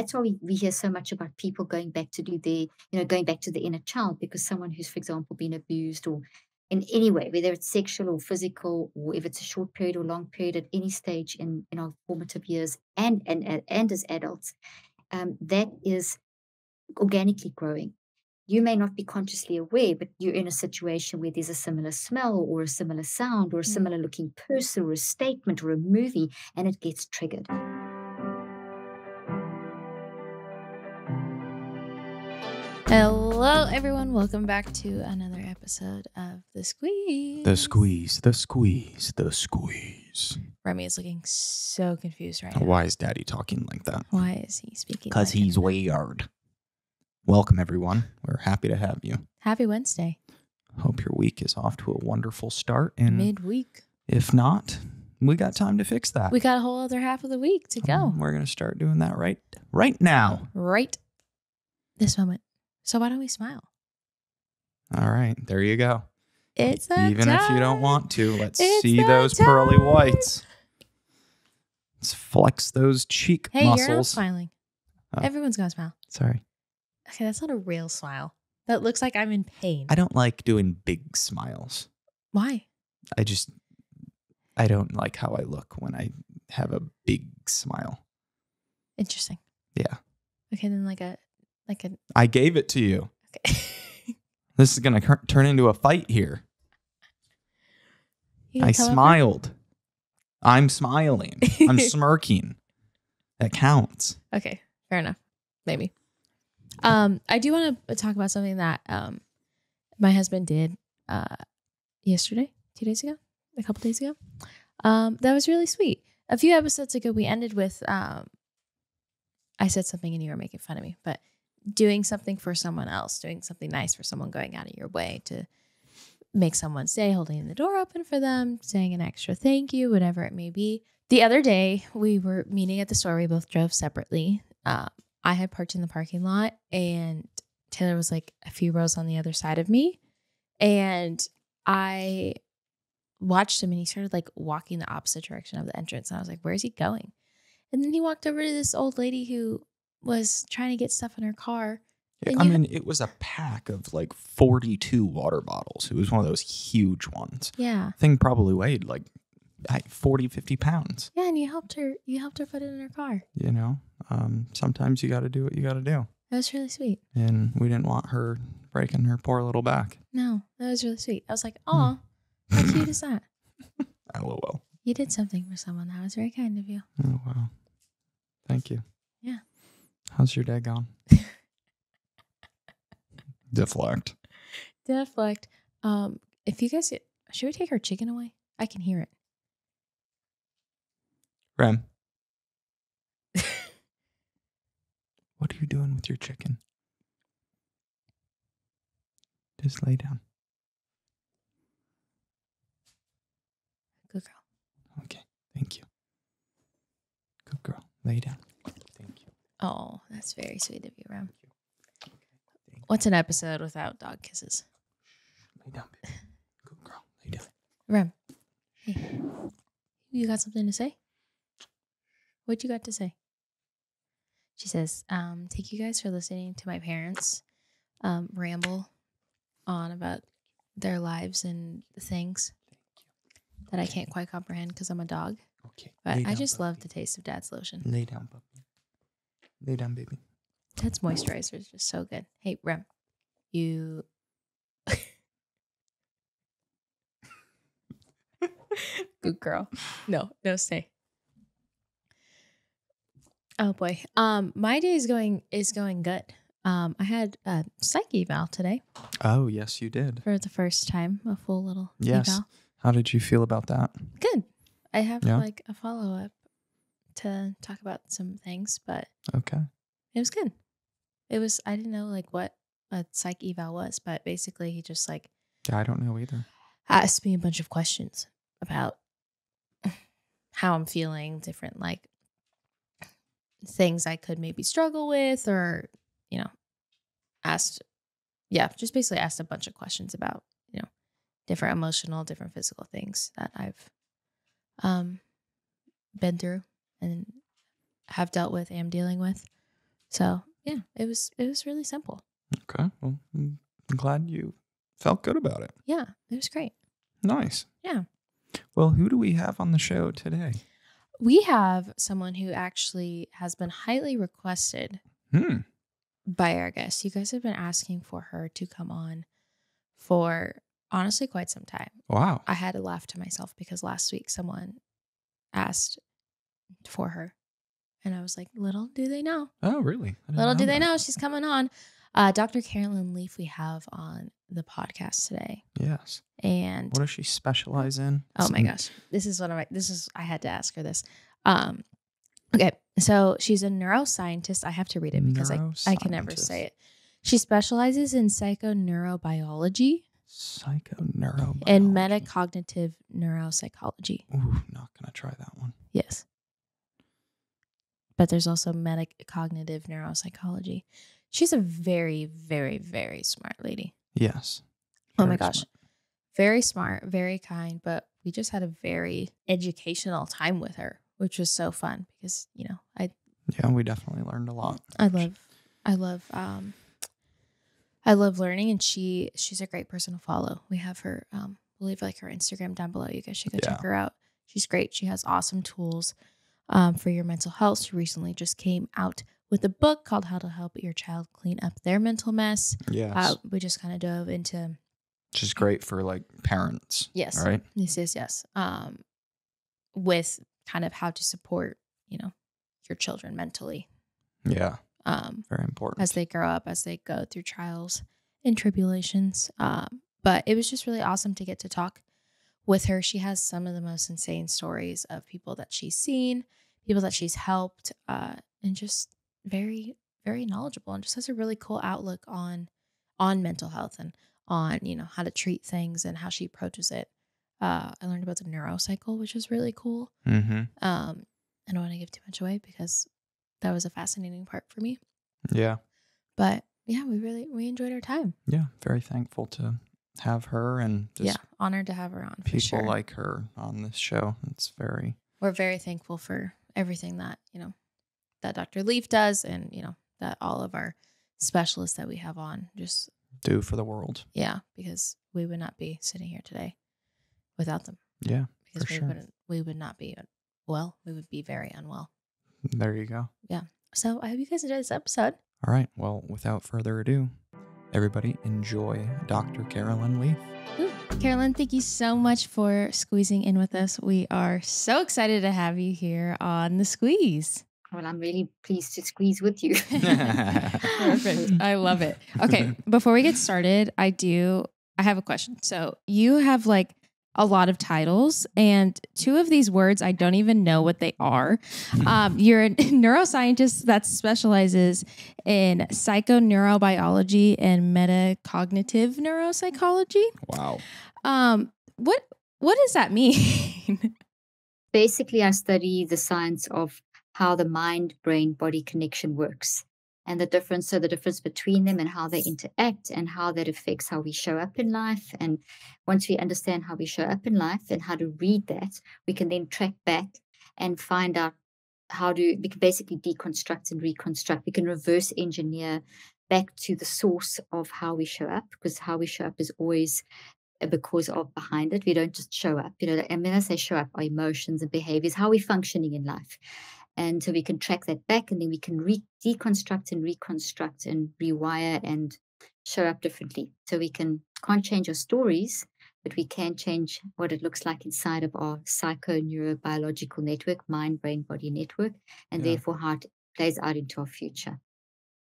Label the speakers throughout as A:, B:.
A: that's why we, we hear so much about people going back to do their, you know, going back to the inner child because someone who's, for example, been abused or in any way, whether it's sexual or physical, or if it's a short period or long period at any stage in, in our formative years and and and as adults, um, that is organically growing. You may not be consciously aware, but you're in a situation where there's a similar smell or a similar sound or a
B: Mm.
A: similar looking person or a statement or a movie, and it gets triggered.
B: Hello, everyone. Welcome back to another episode of The Squeeze.
C: The squeeze, the squeeze, the squeeze.
B: Remy is looking so confused right now.
C: Why is daddy talking like that?
B: Why is he speaking?
C: Because
B: like
C: he's
B: that?
C: weird. Welcome, everyone. We're happy to have you.
B: Happy Wednesday,
C: Hope your week is off to a wonderful start. And
B: midweek.
C: if not, we got time to fix that.
B: We got a whole other half of the week to go
C: Um, we're going to start doing that right right now.
B: right this moment. So why don't we smile?
C: All right. There you go.
B: It's
C: Even if you don't want to, let's
B: It's
C: see those pearly whites. Let's flex those cheek
B: Hey, you're not
C: muscles.
B: smiling.
C: Oh.
B: Everyone's gonna smile.
C: Sorry.
B: Okay, that's not a real smile. That looks like I'm in pain.
C: I don't like doing big smiles.
B: Why?
C: I just I don't like how I look when I have a big smile.
B: Interesting.
C: Yeah.
B: Okay, then like a like a
C: I gave it to you.
B: okay.
C: This is going to turn into a fight here.
B: You
C: I
B: can come over?
C: smiled. I'm smiling. I'm smirking. That counts.
B: Okay, fair enough. Maybe. Um, I do want to talk about something that um my husband did uh yesterday, two days ago, a couple days ago. Um, that was really sweet. A few episodes ago, we ended with um, I said something and you were making fun of me, but doing something for someone else, doing something nice for someone, going out of your way to make someone stay, holding the door open for them, saying an extra thank you, whatever it may be. The other day, we were meeting at the store. We both drove separately. Uh, I had parked in the parking lot, and Taylor was like a few rows on the other side of me. And I watched him, and he started like walking the opposite direction of the entrance. And I was like, Where's he going? And then he walked over to this old lady who was trying to get stuff in her car. And
C: I mean, it was a pack of like 42 water bottles. It was one of those huge ones.
B: Yeah.
C: Thing probably weighed like I- 40, 50 pounds.
B: Yeah. And you helped her, you helped her put it in her car.
C: You know, um, sometimes you got to do what you got to do.
B: That was really sweet.
C: And we didn't want her breaking her poor little back.
B: No, that was really sweet. I was like. Aw, how cute is that?
C: LOL.
B: You did something for someone. That was very kind of you.
C: Oh wow. Thank you.
B: Yeah.
C: How's your day gone? Deflect.
B: Deflect. Um, if you guys should we take our chicken away? I can hear it.
C: Rem. what are you doing with your chicken? Just lay down.
B: Good girl.
C: Okay. Thank you. Good girl. Lay down.
B: Oh, that's very sweet of you, Ram.
C: Thank you.
B: What's an episode without dog kisses?
C: Lay down, baby. Good girl. Lay down.
B: Rem, hey, you got something to say? What you got to say? She says, um, "Thank you guys for listening to my parents um, ramble on about their lives and things that I can't quite comprehend because I'm a dog.
C: Okay.
B: But
C: lay
B: I
C: down,
B: just love the taste of Dad's lotion.
C: Lay down, puppy. Lay down, baby.
B: Dad's moisturizer is just so good. Hey, Rem, you. good girl. No, no, stay. Oh boy. Um, my day is going is going good. Um, I had a psych eval today
C: Oh, yes, you did.
B: for the first time, a full little
C: Yes.
B: eval.
C: How did you feel about that?
B: Good. I have
C: Yeah?
B: like a follow up to talk about some things, but
C: Okay.
B: it was good. It was I didn't know like what a psych eval was, but basically he just like
C: Yeah, I don't know either.
B: asked me a bunch of questions about how I'm feeling, different like things I could maybe struggle with, or you know, asked, yeah, just basically asked a bunch of questions about you know different emotional, different physical things that I've um been through and have dealt with, am dealing with. So yeah, it was it was really simple.
C: Okay. Well, I'm glad you felt good about it.
B: Yeah, it was great.
C: Nice.
B: Yeah.
C: Well, who do we have on the show today?
B: We have someone who actually has been highly requested
C: Hmm.
B: by our guests. You guys have been asking for her to come on for honestly quite some time.
C: Wow.
B: I had to laugh to myself because last week someone asked for her. And I was like, little do they know.
C: Oh, really?
B: Little do they
C: that.
B: know she's coming on. Uh, Dr. Caroline Leaf, we have on the podcast today.
C: Yes.
B: And
C: What does she specialize in?
B: Oh my gosh. This is one of my this is I had to ask her this. Um okay, so she's a neuroscientist. I have to read it because I, I can never say it. She specializes in psychoneurobiology
C: Psychoneurobiology.
B: and metacognitive neuropsychology.
C: Ooh, not gonna try that one.
B: Yes. But there's also metacognitive neuropsychology. She's a very, very, very smart lady.
C: Yes.
B: Oh my gosh.
C: smart.
B: Very smart, very kind, but we just had a very educational time with her, which was so fun because, you know, I
C: Yeah, we definitely learned a lot.
B: I love I love um I love learning and she she's a great person to follow. We have her um we'll leave like her Instagram down below. You guys should go check her out. She's great. She has awesome tools um for your mental health. She recently just came out with a book called How to Help Your Child Clean Up Their Mental Mess.
C: Yes.
B: Uh, we just kind of dove into
C: Which is great for like parents.
B: Yes.
C: Right?
B: Yes, yes, yes. Um, with kind of how to support, you know, your children mentally,
C: Yeah.
B: um,
C: Very important.
B: as they grow up, as they go through trials and tribulations. Um, but it was just really awesome to get to talk with her. She has some of the most insane stories of people that she's seen, people that she's helped, uh, and just very, very knowledgeable, and just has a really cool outlook on on mental health and on you know how to treat things and how she approaches it. Uh, I learned about the neurocycle, which is really cool.
C: mm-hmm.
B: Um, I don't want to give too much away because that was a fascinating part for me.
C: Yeah.
B: But yeah, we really we enjoyed our time.
C: Yeah. Very thankful to have her and just
B: yeah, honored to have her on.
C: People
B: sure.
C: like her on this show. It's very
B: we're very thankful for everything that you know that Dr. Leaf does, and you know that all of our specialists that we have on. Just
C: do for the world.
B: yeah, because we would not be sitting here today without them.
C: Yeah.
B: Because
C: For
B: we
C: sure.
B: wouldn't. We would not be well. We would be very unwell.
C: There you go. Yeah.
B: So I hope you guys enjoyed this episode.
C: All right. Well, without further ado, everybody enjoy Dr. Caroline Leaf.
B: Ooh. Caroline, thank you so much for squeezing in with us. We are so excited to have you here on the squeeze.
A: Well, I'm really pleased to squeeze with you.
B: Perfect. I love it. Okay, before we get started, I do I have a question. So, you have like a lot of titles and two of these words I don't even know what they are. Um, you're a neuroscientist that specializes in psychoneurobiology and metacognitive neuropsychology.
C: Wow.
B: Um, what what does that mean?
A: Basically, I study the science of how the mind brain body connection works and the difference. So, the difference between them and how they interact and how that affects how we show up in life. And once we understand how we show up in life and how to read that, we can then track back and find out how to, we can basically deconstruct and reconstruct. We can reverse engineer back to the source of how we show up because how we show up is always uh, because of behind it. We don't just show up. You know, and when I say show up, our emotions and behaviors, how we're functioning in life. And so we can track that back and then we can re- deconstruct and reconstruct and rewire and show up differently. So we can can't change our stories, but we can change what it looks like inside of our psychoneurobiological network, mind, brain, body network, and
C: Yeah.
A: therefore how it plays out into our future.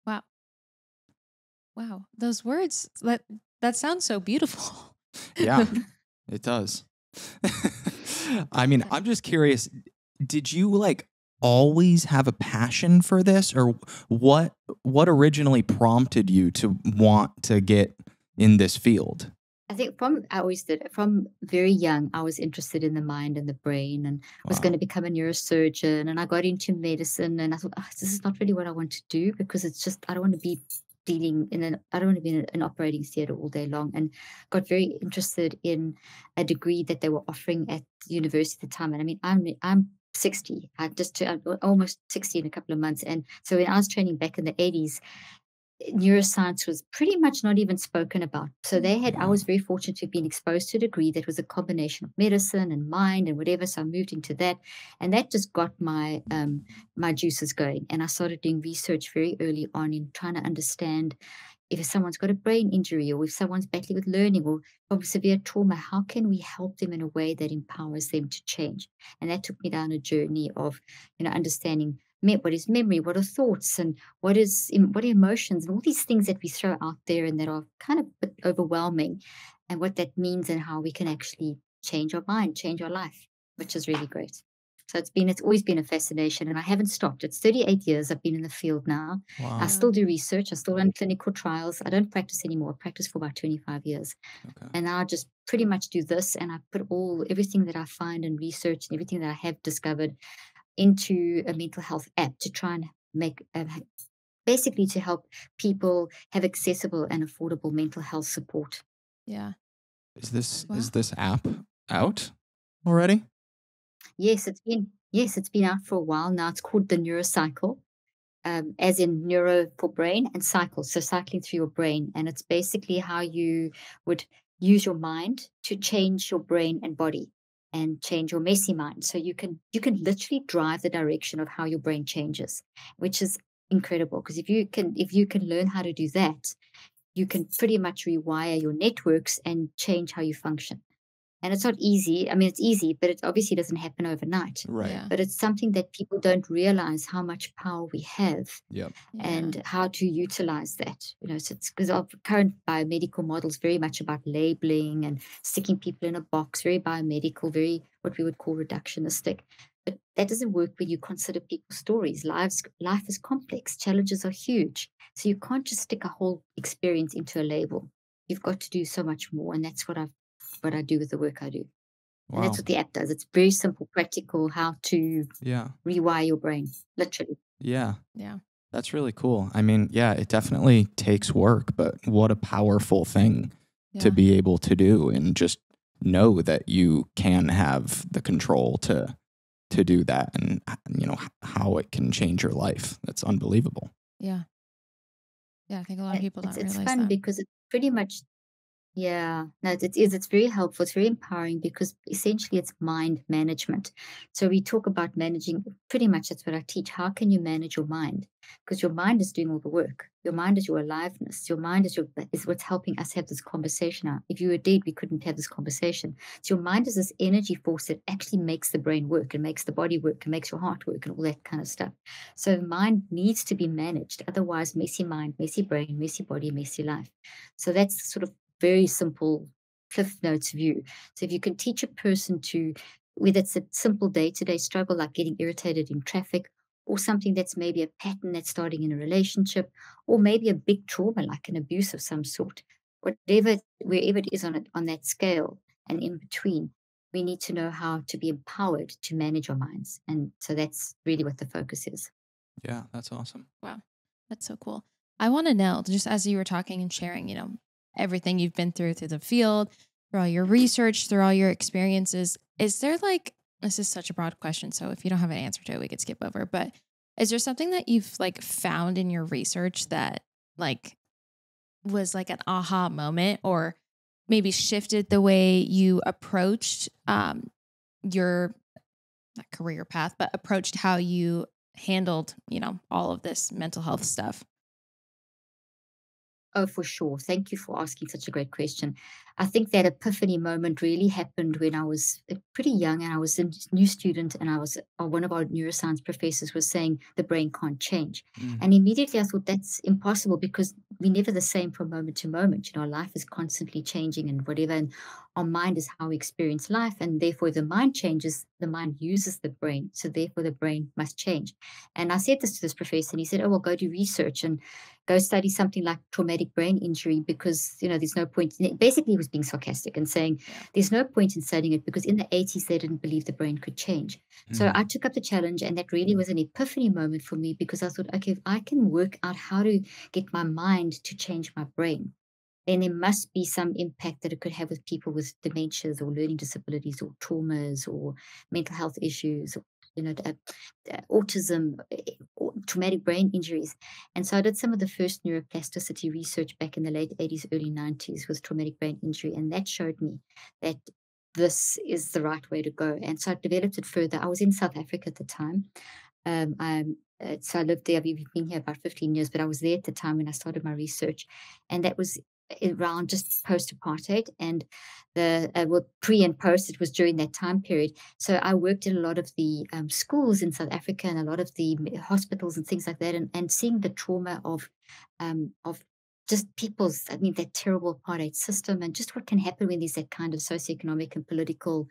B: wow. Wow. Those words that that sounds so beautiful.
C: Yeah, it does. I mean, I'm just curious. Did you like always have a passion for this, or what? What originally prompted you to want to get in this field?
A: I think from I always did it. from very young. I was interested in the mind and the brain, and was going to become a neurosurgeon. And I got into medicine, and I thought, "Ah, this is not really what I want to do because it's just I don't want to be dealing in an I don't want to be in an operating theater all day long. And got very interested in a degree that they were offering at university at the time. And I mean, I'm I'm 60. I just I'm almost 60 in a couple of months. And so when I was training back in the 80s, neuroscience was pretty much not even spoken about. So they had, I was very fortunate to have been exposed to a degree that was a combination of medicine and mind and whatever. So I moved into that, and that just got my um, my juices going. And I started doing research very early on in trying to understand if someone's got a brain injury or if someone's battling with learning or from severe trauma, how can we help them in a way that empowers them to change? And that took me down a journey of, you know, understanding what is memory, what are thoughts, and what is what are emotions, and all these things that we throw out there and that are kind of overwhelming, and what that means and how we can actually change our mind, change our life, which is really great. So it's been it's always been a fascination, and I haven't stopped. It's 38 years I've been in the field now. Wow. I still do research. I still run clinical trials. I don't practice anymore. I practice for about 25 years, okay. and now I just pretty much do this. And I put all everything that I find and research and everything that I have discovered into a mental health app to try and make uh, basically to help people have accessible and affordable mental health support.
B: Yeah.
C: Is this wow. is this app out already?
A: Yes, it's been yes, it's been out for a while now. It's called the Neurocycle. Um, as in neuro for brain and cycle, so cycling through your brain, and it's basically how you would use your mind to change your brain and body and change your messy mind. So you can you can literally drive the direction of how your brain changes, which is incredible. Because if you can if you can learn how to do that, you can pretty much rewire your networks and change how you function and it's not easy. I mean, it's easy, but it obviously doesn't happen overnight.
C: Right. Yeah.
A: But it's something that people don't realize how much power we have
C: yep.
A: and yeah. how to utilize that. You know, so it's because our current biomedical model is very much about labeling and sticking people in a box, very biomedical, very what we would call reductionistic. But that doesn't work when you consider people's stories. Lives, life is complex, challenges are huge. So you can't just stick a whole experience into a label. You've got to do so much more. And that's what I've what I do with the work I do. Wow. And that's what the app does. It's very simple, practical, how to
C: yeah
A: rewire your brain, literally.
C: Yeah.
B: Yeah.
C: That's really cool. I mean, yeah, it definitely takes work, but what a powerful thing yeah. to be able to do and just know that you can have the control to to do that and you know how it can change your life. That's unbelievable.
B: Yeah. Yeah, I think a lot of people
A: it's,
B: don't
A: it's
B: realize
A: fun
B: that.
A: because it's pretty much yeah, no, it is. It's very helpful. It's very empowering because essentially it's mind management. So we talk about managing, pretty much that's what I teach. How can you manage your mind? Because your mind is doing all the work. Your mind is your aliveness. Your mind is your is what's helping us have this conversation now. If you were dead, we couldn't have this conversation. So your mind is this energy force that actually makes the brain work and makes the body work and makes your heart work and all that kind of stuff. So mind needs to be managed. Otherwise, messy mind, messy brain, messy body, messy life. So that's sort of very simple Cliff Notes view. So if you can teach a person to, whether it's a simple day to day struggle like getting irritated in traffic, or something that's maybe a pattern that's starting in a relationship, or maybe a big trauma like an abuse of some sort, whatever, wherever it is on it, on that scale and in between, we need to know how to be empowered to manage our minds. And so that's really what the focus is.
C: Yeah, that's awesome.
B: Wow. That's so cool. I want to know, just as you were talking and sharing, you know, everything you've been through through the field, through all your research, through all your experiences, is there like this is such a broad question, so if you don't have an answer to it, we could skip over, but is there something that you've like found in your research that like was like an aha moment or maybe shifted the way you approached um your career path, but approached how you handled, you know, all of this mental health stuff?
A: Oh, for sure. Thank you for asking such a great question. I think that epiphany moment really happened when I was uh, pretty young and I was a new student, and I was uh, one of our neuroscience professors was saying the brain can't change. Mm. And immediately I thought that's impossible because we're never the same from moment to moment. You know, life is constantly changing and whatever. And our mind is how we experience life. And therefore, the mind changes, the mind uses the brain. So therefore, the brain must change. And I said this to this professor, and he said, Oh, well, go do research and go study something like traumatic brain injury because, you know, there's no point. Basically, he was being sarcastic and saying, There's no point in studying it because in the 80s, they didn't believe the brain could change. Mm. So I took up the challenge, and that really was an epiphany moment for me because I thought, okay, if I can work out how to get my mind to change my brain, then there must be some impact that it could have with people with dementias or learning disabilities or traumas or mental health issues or you know, uh, uh, autism, uh, traumatic brain injuries. And so I did some of the first neuroplasticity research back in the late 80s, early 90s with traumatic brain injury. And that showed me that this is the right way to go. And so I developed it further. I was in South Africa at the time. Um, I'm, uh, so I lived there. We've been here about 15 years, but I was there at the time when I started my research. And that was around just post apartheid and the uh, well, pre and post it was during that time period. So i worked in a lot of the um, schools in south africa and a lot of the hospitals and things like that and, and seeing the trauma of um, of just people's i mean that terrible apartheid system and just what can happen when there's that kind of socioeconomic and political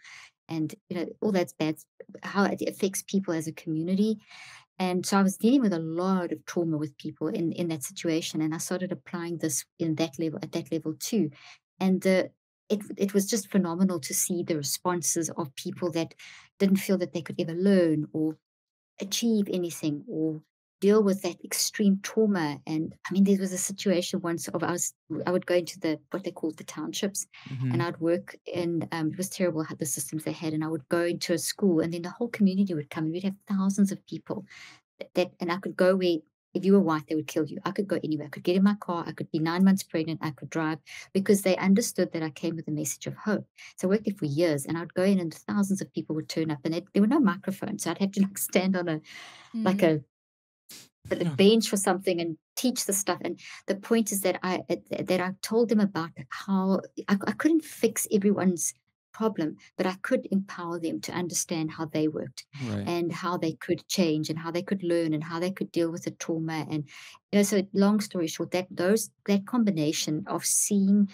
A: and you know all that's bad how it affects people as a community and so I was dealing with a lot of trauma with people in, in that situation. And I started applying this in that level at that level too. And it it was just phenomenal to see the responses of people that didn't feel that they could ever learn or achieve anything or deal with that extreme trauma. And I mean, there was a situation once of I was I would go into the what they called the townships,
C: Mhm.
A: and I'd work and Um, it was terrible how the systems they had, and I would go into a school, and then the whole community would come, and we'd have thousands of people. That, that and I could go where. If you were white, they would kill you. I could go anywhere. I could get in my car. I could be nine months pregnant. I could drive because they understood that I came with a message of hope. So I worked there for years, and I'd go in, and thousands of people would turn up, and it, there were no microphones, so I'd have to like stand on a like
B: Mm.
A: a a
C: Yeah.
A: bench for something and teach the stuff. And the point is that I that I told them about how I, I couldn't fix everyone's problem, but I could empower them to understand how they worked
C: Right.
A: and how they could change and how they could learn and how they could deal with the trauma. And you know, so long story short, that those that combination of seeing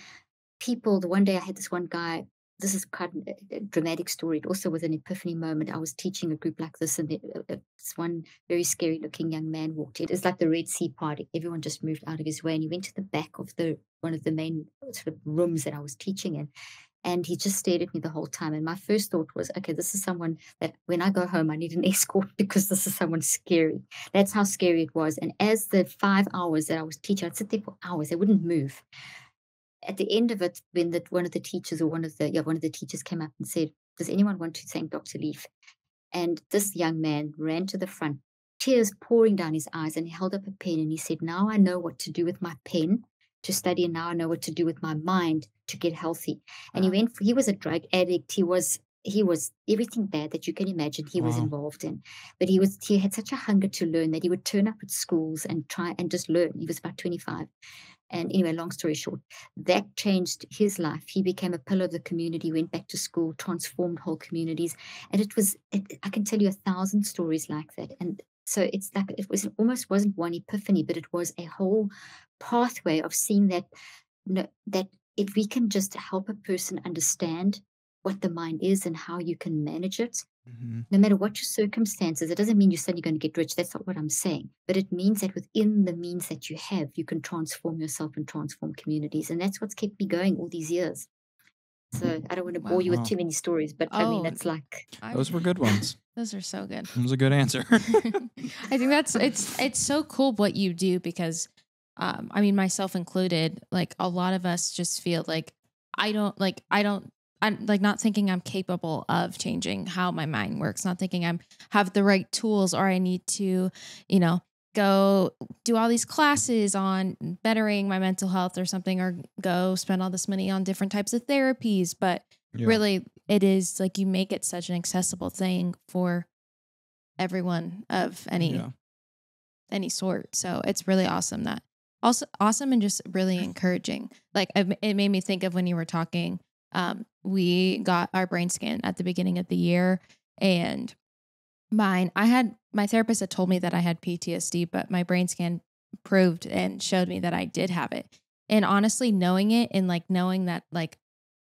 A: people. The one day I had this one guy. This is quite a dramatic story. It also was an epiphany moment. I was teaching a group like this, and this one very scary looking young man walked in. It's like the Red Sea party. Everyone just moved out of his way, and he went to the back of the one of the main sort of rooms that I was teaching in. And he just stared at me the whole time. And my first thought was, okay, this is someone that when I go home, I need an escort because this is someone scary. That's how scary it was. And as the five hours that I was teaching, I'd sit there for hours, they wouldn't move. At the end of it, when the, one of the teachers or one of the yeah, one of the teachers came up and said, Does anyone want to thank Dr. Leaf? And this young man ran to the front, tears pouring down his eyes, and he held up a pen and he said, Now I know what to do with my pen to study, and now I know what to do with my mind to get healthy. And he
C: Wow.
A: went, he was a drug addict. He was he was everything bad that you can imagine he was involved in but he was he had such a hunger to learn that he would turn up at schools and try and just learn he was about 25 and anyway long story short that changed his life. He became a pillar of the community went back to school transformed whole communities. And it was it, i can tell you a thousand stories like that. And so it's like it was it almost wasn't one epiphany but it was a whole pathway of seeing that no, that if we can just help a person understand what the mind is and how you can manage it
C: Mhm.
A: no matter what your circumstances, it doesn't mean you're suddenly going to get rich. That's not what I'm saying. But it means that within the means that you have, you can transform yourself and transform communities. And that's what's kept me going all these years. So I don't want to bore you with too many stories, but I mean,
B: Oh,
A: that's like,
C: Those were good ones.
B: Those are so good.
C: That was a good answer.
B: I think that's it's it's so cool what you do because um I mean myself included like a lot of us just feel like I don't like I don't I'm like not thinking I'm capable of changing how my mind works not thinking I'm have the right tools or I need to you know go do all these classes on bettering my mental health or something or go spend all this money on different types of therapies but
C: Yeah.
B: really it is like you make it such an accessible thing for everyone of any
C: Yeah.
B: any sort so it's really awesome that also awesome and just really encouraging like it it made me think of when you were talking um we got our brain scan at the beginning of the year and mine i had my therapist had told me that i had ptsd but my brain scan proved and showed me that i did have it and honestly knowing it and like knowing that like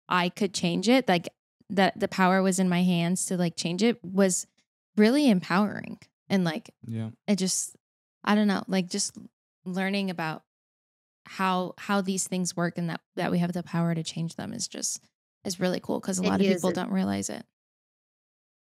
B: i could change it like that the power was in my hands to like change it was really empowering and like
C: Yeah.
B: it just i don't know like just learning about how how these things work and that that we have the power to change them is just is really cool because a
A: It
B: lot of
A: is,
B: people don't realize it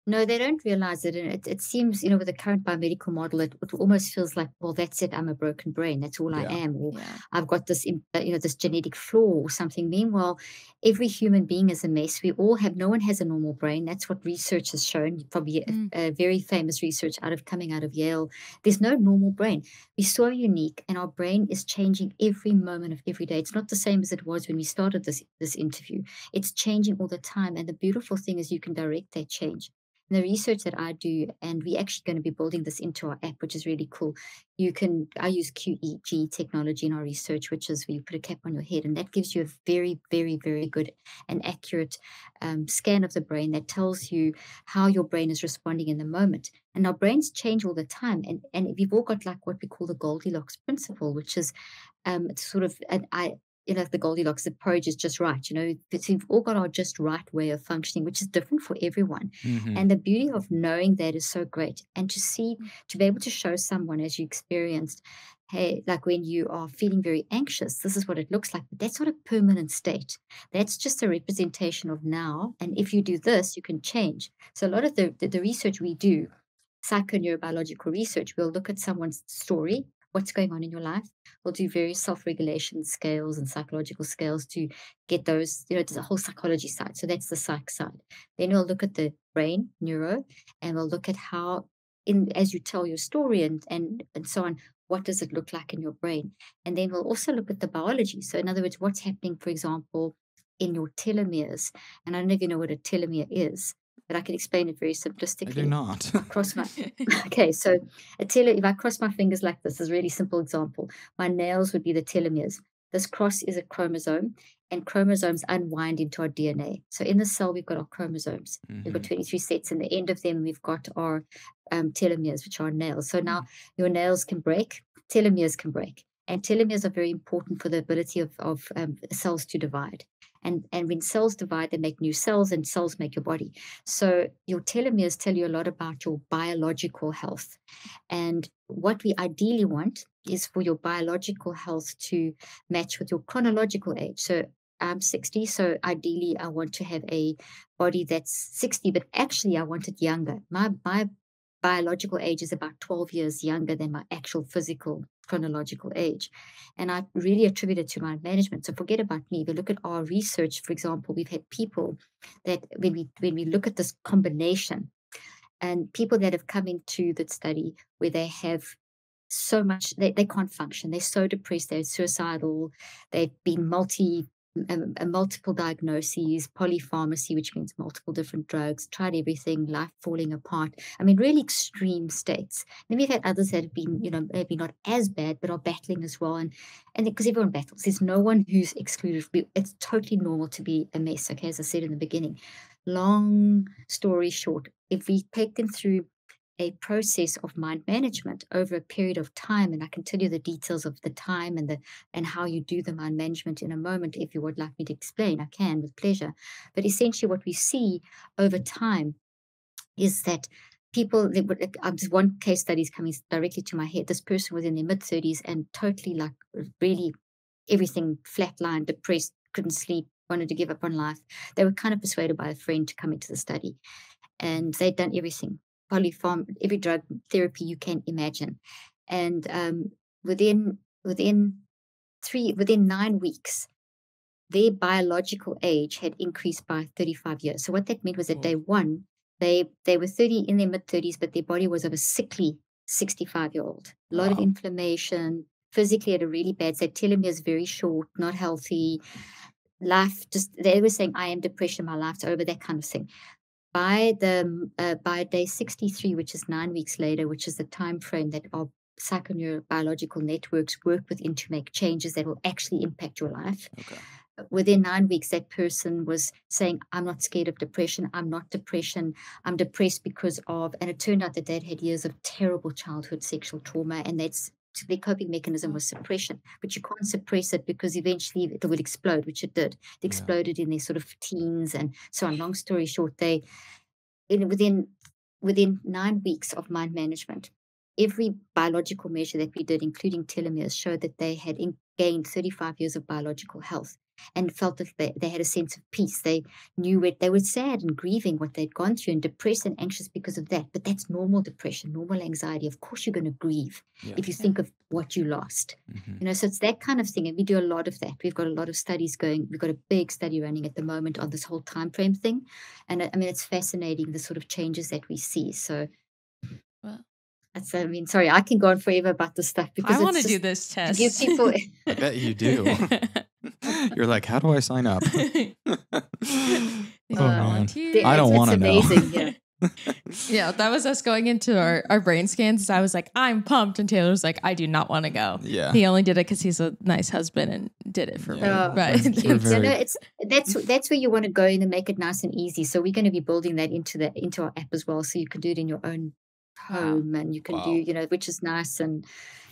A: No, they don't realize it. And it, it seems, you know, with the current biomedical model, it, it almost feels like, well, that's it. I'm a broken brain. That's all I am. Or
B: Yeah.
A: I've got this, uh, you know, this genetic flaw or something. Meanwhile, every human being is a mess. We all have, no one has a normal brain. That's what research has shown. Probably a,
B: Mm.
A: a very famous research out of coming out of Yale. There's no normal brain. We're so unique, and our brain is changing every moment of every day. It's not the same as it was when we started this this interview. It's changing all the time, and the beautiful thing is you can direct that change. The research that I do, and we're actually going to be building this into our app, which is really cool. You can, I use QEEG technology in our research, which is where you put a cap on your head, and that gives you a very, very, very good and accurate um, scan of the brain that tells you how your brain is responding in the moment. And our brains change all the time, and and we've all got like what we call the Goldilocks principle, which is um, it's sort of an I. You know, the Goldilocks, the porridge is just right. You know, but we've all got our just right way of functioning, which is different for everyone.
C: Mhm.
A: And the beauty of knowing that is so great. And to see, to be able to show someone as you experienced, hey, like when you are feeling very anxious, this is what it looks like. But that's not a permanent state. That's just a representation of now. And if you do this, you can change. So a lot of the, the, the research we do, psychoneurobiological research, we'll look at someone's story, what's going on in your life. We'll do various self-regulation scales and psychological scales to get those, you know, there's a whole psychology side. So that's the psych side. Then we'll look at the brain, neuro, and we'll look at how in as you tell your story and and and so on, what does it look like in your brain? And then we'll also look at the biology. So in other words, what's happening, for example, in your telomeres. And I don't know if you know what a telomere is, but I can explain it very
C: I
A: simplistically.
C: do not.
A: Cross my okay, so a tele if I cross my fingers like this, this is a really simple example. My nails would be the telomeres. This cross is a chromosome, and chromosomes unwind into our DNA. So in the cell, we've got our chromosomes. We've got
C: Mhm.
A: 23 sets, and the end of them, we've got our um, telomeres, which are nails. So now your nails can break, telomeres can break. And telomeres are very important for the ability of, of um, cells to divide. And, and when cells divide, they make new cells, and cells make your body. So your telomeres tell you a lot about your biological health. And what we ideally want is for your biological health to match with your chronological age. So I'm 60, so ideally I want to have a body that's 60, but actually I want it younger. My my biological age is about 12 years younger than my actual physical chronological age. And I really attribute it to my management. So forget about me. But look at our research, for example, we've had people that when we when we look at this combination and people that have come into the study where they have so much they, they can't function they're so depressed they're suicidal they've been multi um, uh, multiple diagnoses polypharmacy which means multiple different drugs tried everything life falling apart. I mean really extreme states. Then we've had others that have been you know maybe not as bad but are battling as well. And and because everyone battles. There's no one who's excluded it's totally normal to be a mess okay as i said in the beginning. Long story short if we take them through a process of mind management over a period of time and i can tell you the details of the time and the and how you do the mind management in a moment if you would like me to explain. I can with pleasure. But essentially what we see over time is that people um, just one case study is coming directly to my head. This person was in their mid 30s and totally like really everything flatlined depressed couldn't sleep wanted to give up on life. They were kind of persuaded by a friend to come into the study and they'd done everything polypharm every drug therapy you can imagine. And um, within within three within nine weeks their biological age had increased by 35 years. So what that meant was that day one they they were 30 in their mid 30s but their body was of a sickly 65 year old a lot of inflammation physically at a really bad so telomeres very short not healthy. Life just they were saying i am depression my life's over that kind of thing by the uh, by day 63 which is nine weeks later which is the time frame that our psychoneurobiological networks work within to make changes that will actually impact your life
C: Okay.
A: within nine weeks that person was saying i'm not scared of depression i'm not depression i'm depressed because of and it turned out that they'd had years of terrible childhood sexual trauma and that's their coping mechanism mm. was suppression but you can't suppress it because eventually it would explode which it did. It
C: Yeah.
A: exploded in their sort of teens and so on. Long story short they in within within nine weeks of mind management every biological measure that we did including telomeres showed that they had in, gained 35 years of biological health and felt that they, they had a sense of peace. They knew it. They were sad and grieving what they'd gone through and depressed and anxious because of that. But that's normal depression, normal anxiety. Of course, you're going to grieve
C: Yeah.
A: if you think of what you lost.
C: Mhm.
A: You know, so it's that kind of thing, and we do a lot of that. We've got a lot of studies going. We've got a big study running at the moment on this whole time frame thing, and I I mean, it's fascinating the sort of changes that we see. So,
B: Well-
A: that's. I mean, sorry, I can go on forever about this stuff because
B: I want to do
A: just
B: this
A: to
B: test.
A: give people.
C: I bet you do. You're like, how do I sign up? oh
B: Uh,
C: man. I don't
A: it's-
C: want to know.
A: amazing, yeah.
B: Yeah, that was us going into our, our brain scans. I was like, I'm pumped. And Taylor was like, I do not want to go.
C: yeah.
B: He only did it because he's a nice husband and did it for me.
C: Yeah.
A: Oh,
B: But
C: We're
A: So no, it's that's that's where you want to go and make it nice and easy. So we're going to be building that into the into our app as well, so you can do it in your own
B: Wow.
A: home, and you can
C: Wow.
A: do you know which is nice and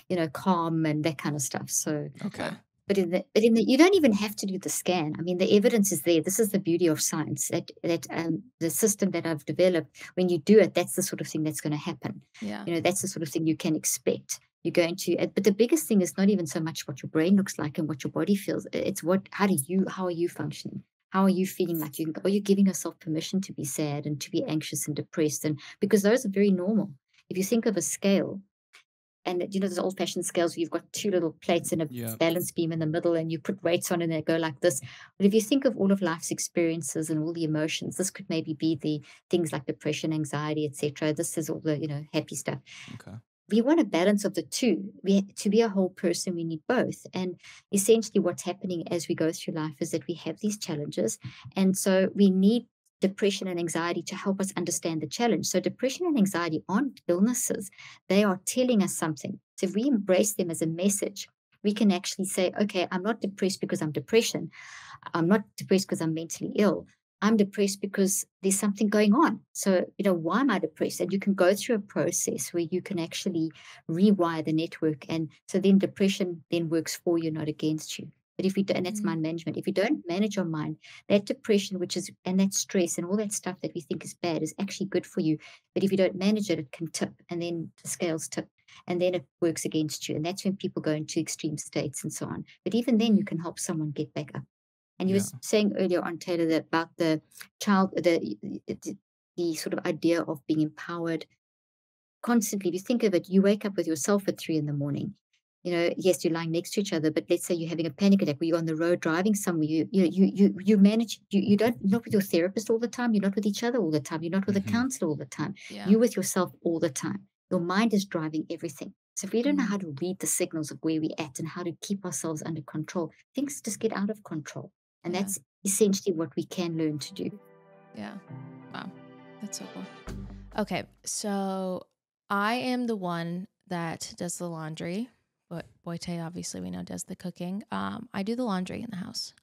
A: you know calm and that kind of stuff. So,
C: Okay.
A: But in the but in the you don't even have to do the scan. I mean, the evidence is there. This is the beauty of science. That that um, the system that I've developed, when you do it, that's the sort of thing that's going to happen.
B: yeah.
A: You know, that's the sort of thing you can expect. You're going to, uh, but the biggest thing is not even so much what your brain looks like and what your body feels. It's what, how do you, how are you functioning? How are you feeling like you, are you giving yourself permission to be sad and to be anxious and depressed? And because those are very normal. If you think of a scale, and you know, those old fashioned scales where you've got two little plates and a
C: Yeah.
A: balance beam in the middle, and you put weights on and they go like this. But if you think of all of life's experiences and all the emotions, this could maybe be the things like depression, anxiety, etc. This is all the, you know, happy stuff
C: Okay.
A: we want a balance of the two. We to be a whole person, we need both. And essentially, what's happening as we go through life is that we have these challenges, and so we need depression and anxiety to help us understand the challenge. So, depression and anxiety aren't illnesses; they are telling us something. So, if we embrace them as a message, we can actually say, "Okay, I'm not depressed because I'm depression. I'm not depressed because I'm mentally ill." I'm depressed because there's something going on. So, you know, why am I depressed? And you can go through a process where you can actually rewire the network. And so then depression then works for you, not against you. But if you don't, and that's
B: Mm.
A: mind management, if you don't manage your mind, that depression, which is, and that stress and all that stuff that we think is bad is actually good for you. But if you don't manage it, it can tip and then the scales tip and then it works against you. And that's when people go into extreme states and so on. But even then, you can help someone get back up. And you
C: Yeah.
A: were saying earlier on, Taylor, that about the child, the, the the sort of idea of being empowered constantly. If you think of it, you wake up with yourself at three in the morning. You know, yes, you're lying next to each other, but let's say you're having a panic attack where you're on the road driving somewhere. You you you you you manage. You you don't you're not with your therapist all the time. You're not with each other all the time. You're not with
C: Mhm.
A: a counselor all the time.
B: Yeah.
A: You're with yourself all the time. Your mind is driving everything. So if we don't know
B: Mhm.
A: how to read the signals of where we're at and how to keep ourselves under control, things just get out of control. And
B: Yeah.
A: that's essentially what we can learn to do.
B: Yeah. Wow. That's so cool. Okay. So I am the one that does the laundry, but Boite obviously we know does the cooking. Um, I do the laundry in the house.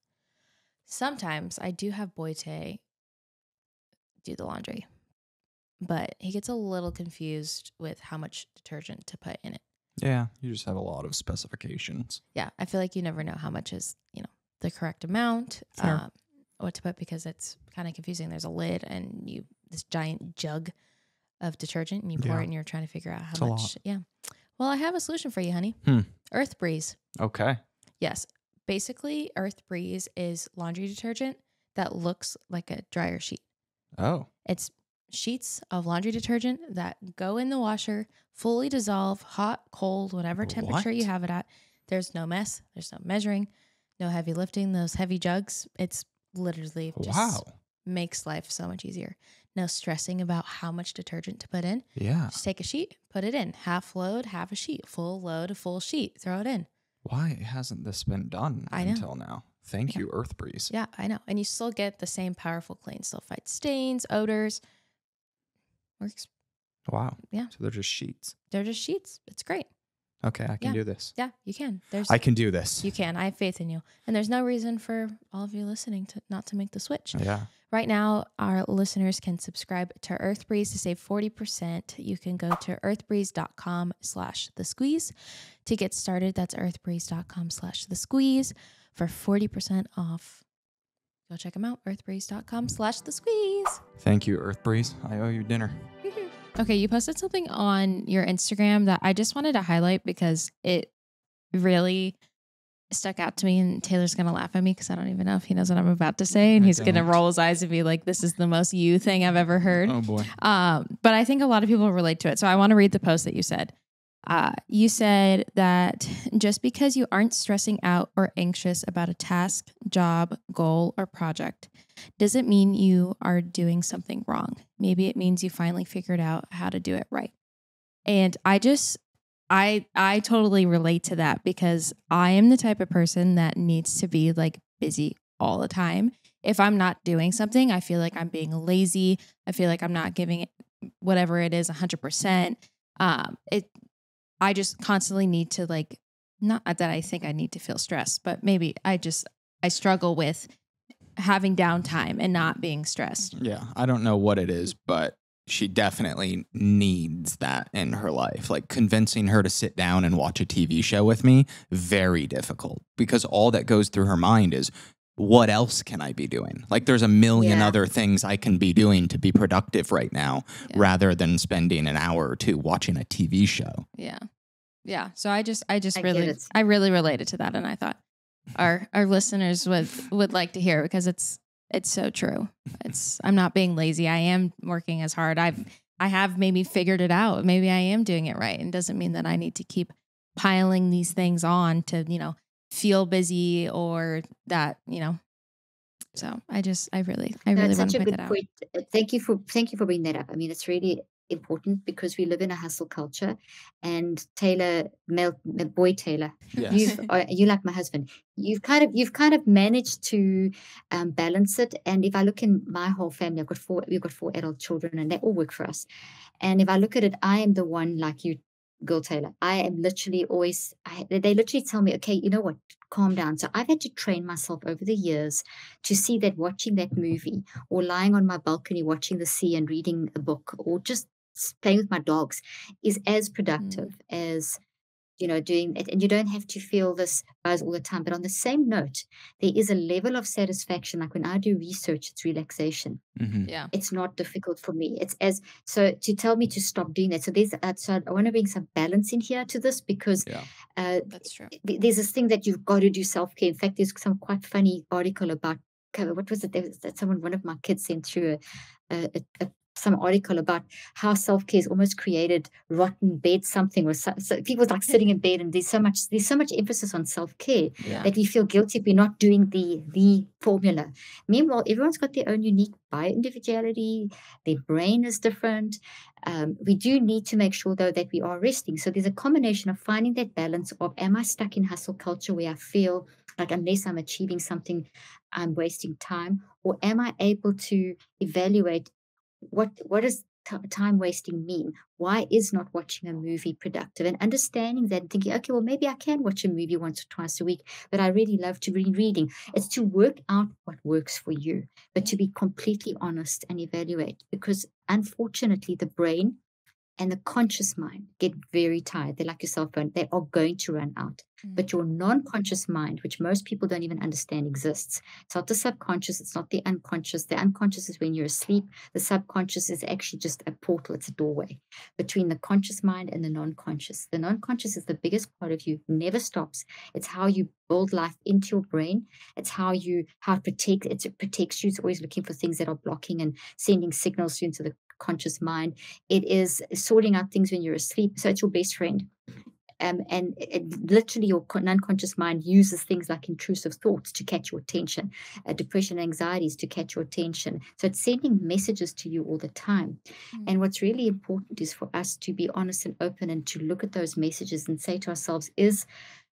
B: Sometimes I do have Boite do the laundry, but he gets a little confused with how much detergent to put in it.
C: Yeah. You just have a lot of specifications.
B: Yeah, I feel like you never know how much is, you know, the correct amount, um, what to put because it's kind of confusing. There's a lid and you this giant jug of detergent and you pour
C: Yeah.
B: it and you're trying to figure out how
C: It's
B: much. Yeah. Well, I have a solution for you, honey.
C: Hmm.
B: Earth Breeze.
C: Okay.
B: Yes. Basically, Earth Breeze is laundry detergent that looks like a dryer sheet.
C: Oh.
B: It's sheets of laundry detergent that go in the washer, fully dissolve, hot, cold, whatever temperature you have it at. There's no mess, there's no measuring, no heavy lifting, those heavy jugs. It's literally just
C: Wow.
B: makes life so much easier. No stressing about how much detergent to put in.
C: Yeah.
B: Just take a sheet, put it in. Half load, half a sheet. Full load, a full sheet. Throw it in.
C: Why hasn't this been done until now? Thank
B: Yeah.
C: you, Earth Breeze.
B: Yeah, I know. And you still get the same powerful clean. Still fight stains, odors. Works.
C: Wow.
B: Yeah.
C: So they're just sheets.
B: They're just sheets. It's great.
C: Okay, I can
B: Yeah.
C: do this.
B: Yeah, you can. There's
C: I can do this.
B: you can. I have faith in you. And there's no reason for all of you listening to not to make the switch.
C: yeah.
B: Right now, our listeners can subscribe to Earth Breeze to save 40%. You can go to earthbreeze.com slash the squeeze to get started. That's earthbreeze.com slash the squeeze for 40% off. Go check them out, earthbreeze.com slash the squeeze.
C: Thank you, Earth Breeze. I owe you dinner.
B: Okay, you posted something on your Instagram that I just wanted to highlight because it really stuck out to me, and Taylor's gonna laugh at me because I don't even know if he knows what I'm about to say, and
C: I
B: he's gonna roll his eyes and be like, "This is the most you thing I've ever heard."
C: Oh boy.
B: Um, but I think a lot of people relate to it. So I want to read the post that you said. Uh, you said that just because you aren't stressing out or anxious about a task, job, goal, or project doesn't mean you are doing something wrong. Maybe it means you finally figured out how to do it right. And I just I I totally relate to that because I am the type of person that needs to be like busy all the time. If I'm not doing something, I feel like I'm being lazy. I feel like I'm not giving it whatever it is 100%. Um it I just constantly need to like not that I think I need to feel stressed, but maybe I just I struggle with having downtime and not being stressed.
C: Yeah, I don't know what it is, but she definitely needs that in her life. Like convincing her to sit down and watch a TV show with me, very difficult because all that goes through her mind is what else can I be doing? Like there's a million
A: Yeah.
C: other things I can be doing to be productive right now
B: Yeah.
C: rather than spending an hour or two watching a TV show.
B: Yeah. Yeah. So I just I just
A: I
B: really. I really related to that and I thought our our listeners would would like to hear because it's it's so true. It's I'm not being lazy. I am working as hard. I've I have maybe figured it out. Maybe I am doing it right. And doesn't mean that I need to keep piling these things on to, you know, feel busy or that, you know. So I just I really I really want
A: such
B: to
A: a
B: point
A: good
B: that out.
A: point. Thank you for thank you for bringing that up. I mean, it's really important because we live in a hustle culture. And Taylor, male, boy Taylor,
C: Yes.
A: you've uh, you like my husband. You've kind of you've kind of managed to um, balance it. And if I look in my whole family, I've got four. We've got four adult children, and they all work for us. And if I look at it, I am the one like you, girl Taylor. I am literally always. I, they literally tell me, okay, you know what? Calm down. So I've had to train myself over the years to see that watching that movie or lying on my balcony watching the sea and reading a book or just playing with my dogs is as productive as you know doing it and you don't have to feel this buzz all the time but on the same note there is a level of satisfaction like when i do research it's relaxation
C: Mhm.
B: Yeah.
A: it's not difficult for me it's as so to tell me to stop doing that so there's uh, so i want to bring some balance in here to this because
C: Yeah.
A: uh,
B: That's true.
A: th- there's this thing that you've got to do self care. In fact, there's some quite funny article about what was it? There was that someone, one of my kids sent through a, a, a, a some article about how self care has almost created rotten bed something or so, so people like sitting in bed and there's so much there's so much emphasis on self care
B: Yeah.
A: that we feel guilty if we're not doing the the formula. Meanwhile, everyone's got their own unique bio individuality. Their brain is different. Um, we do need to make sure though that we are resting. So there's a combination of finding that balance of am I stuck in hustle culture where I feel like unless I'm achieving something, I'm wasting time, or am I able to evaluate what what does t- time wasting mean? Why is not watching a movie productive? And understanding that and thinking, okay, well maybe I can watch a movie once or twice a week, but I really love to be reading. It's to work out what works for you, but to be completely honest and evaluate because unfortunately the brain and the conscious mind get very tired. They're like your cell phone, they are going to run out. But mm. your non conscious mind, which most people don't even understand exists, it's not the subconscious, it's not the unconscious. The unconscious is when you're asleep. The subconscious is actually just a portal, it's a doorway between the conscious mind and the non conscious. The non conscious is the biggest part of you, never stops. It's how you build life into your brain. It's how you, how it protects, it protects you. It's always looking for things that are blocking and sending signals into the conscious mind. It is sorting out things when you're asleep. So it's your best friend. Um, and it, it- literally, your con- unconscious mind uses things like intrusive thoughts to catch your attention, uh, depression, anxieties to catch your attention. So it's sending messages to you all the time.
B: Mm.
A: And what's really important is for us to be honest and open and to look at those messages and say to ourselves, is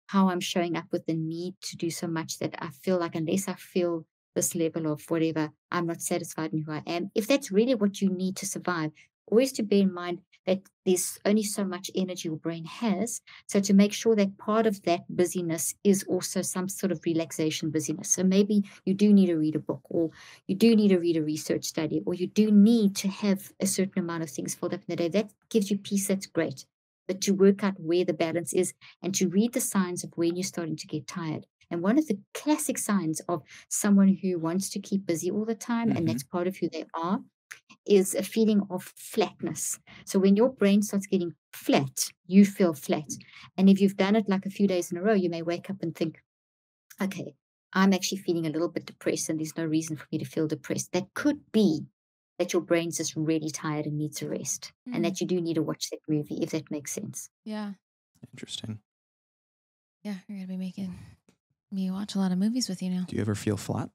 A: how I'm showing up with the need to do so much that I feel like unless I feel this level of whatever, I'm not satisfied in who I am. If that's really what you need to survive, always to bear in mind that there's only so much energy your brain has. So to make sure that part of that busyness is also some sort of relaxation busyness. So maybe you do need to read a book or you do need to read a research study or you do need to have a certain amount of things filled up in the day. That gives you peace, that's great. But to work out where the balance is and to read the signs of when you're starting to get tired. And one of the classic signs of someone who wants to keep busy all the time,
C: Mhm.
A: and that's part of who they are, is a feeling of flatness. So when your brain starts getting flat, you feel flat. And if you've done it like a few days in a row, you may wake up and think, okay, I'm actually feeling a little bit depressed and there's no reason for me to feel depressed. That could be that your brain's just really tired and needs a rest
B: Mm.
A: and that you do need to watch that movie if that makes sense.
B: Yeah.
C: Interesting.
B: Yeah. You're going to be making me watch a lot of movies with you now.
C: Do you ever feel flat?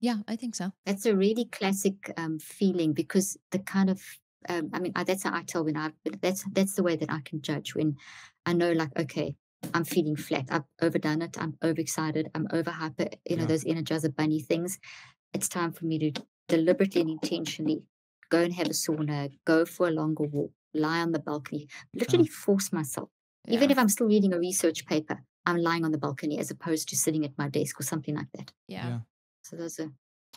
B: Yeah, I think so.
A: That's a really classic um, feeling because the kind of um, I mean I, that's how I tell when I that's that's the way that I can judge when I know like okay I'm feeling flat I've overdone it I'm overexcited I'm over hyper you know
C: Yeah.
A: those energizer bunny things it's time for me to deliberately and intentionally go and have a sauna go for a longer walk lie on the balcony literally force myself even if I'm still reading a research paper I'm lying on the balcony as opposed to sitting at my desk or something like that
B: Yeah.
C: Yeah.
A: so those are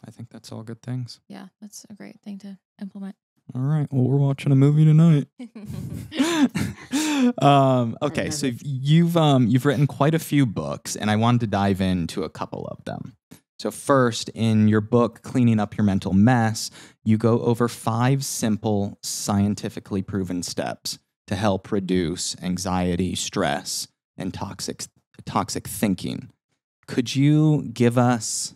C: I think that's all good things.
B: Yeah. That's a great thing to implement.
C: All right. Well, we're watching a movie tonight. um, okay, so you've um, you've written quite a few books, and I wanted to dive into a couple of them. So first, in your book, "Cleaning Up Your Mental Mess," you go over five simple, scientifically proven steps to help reduce anxiety, stress, and toxic toxic thinking. Could you give us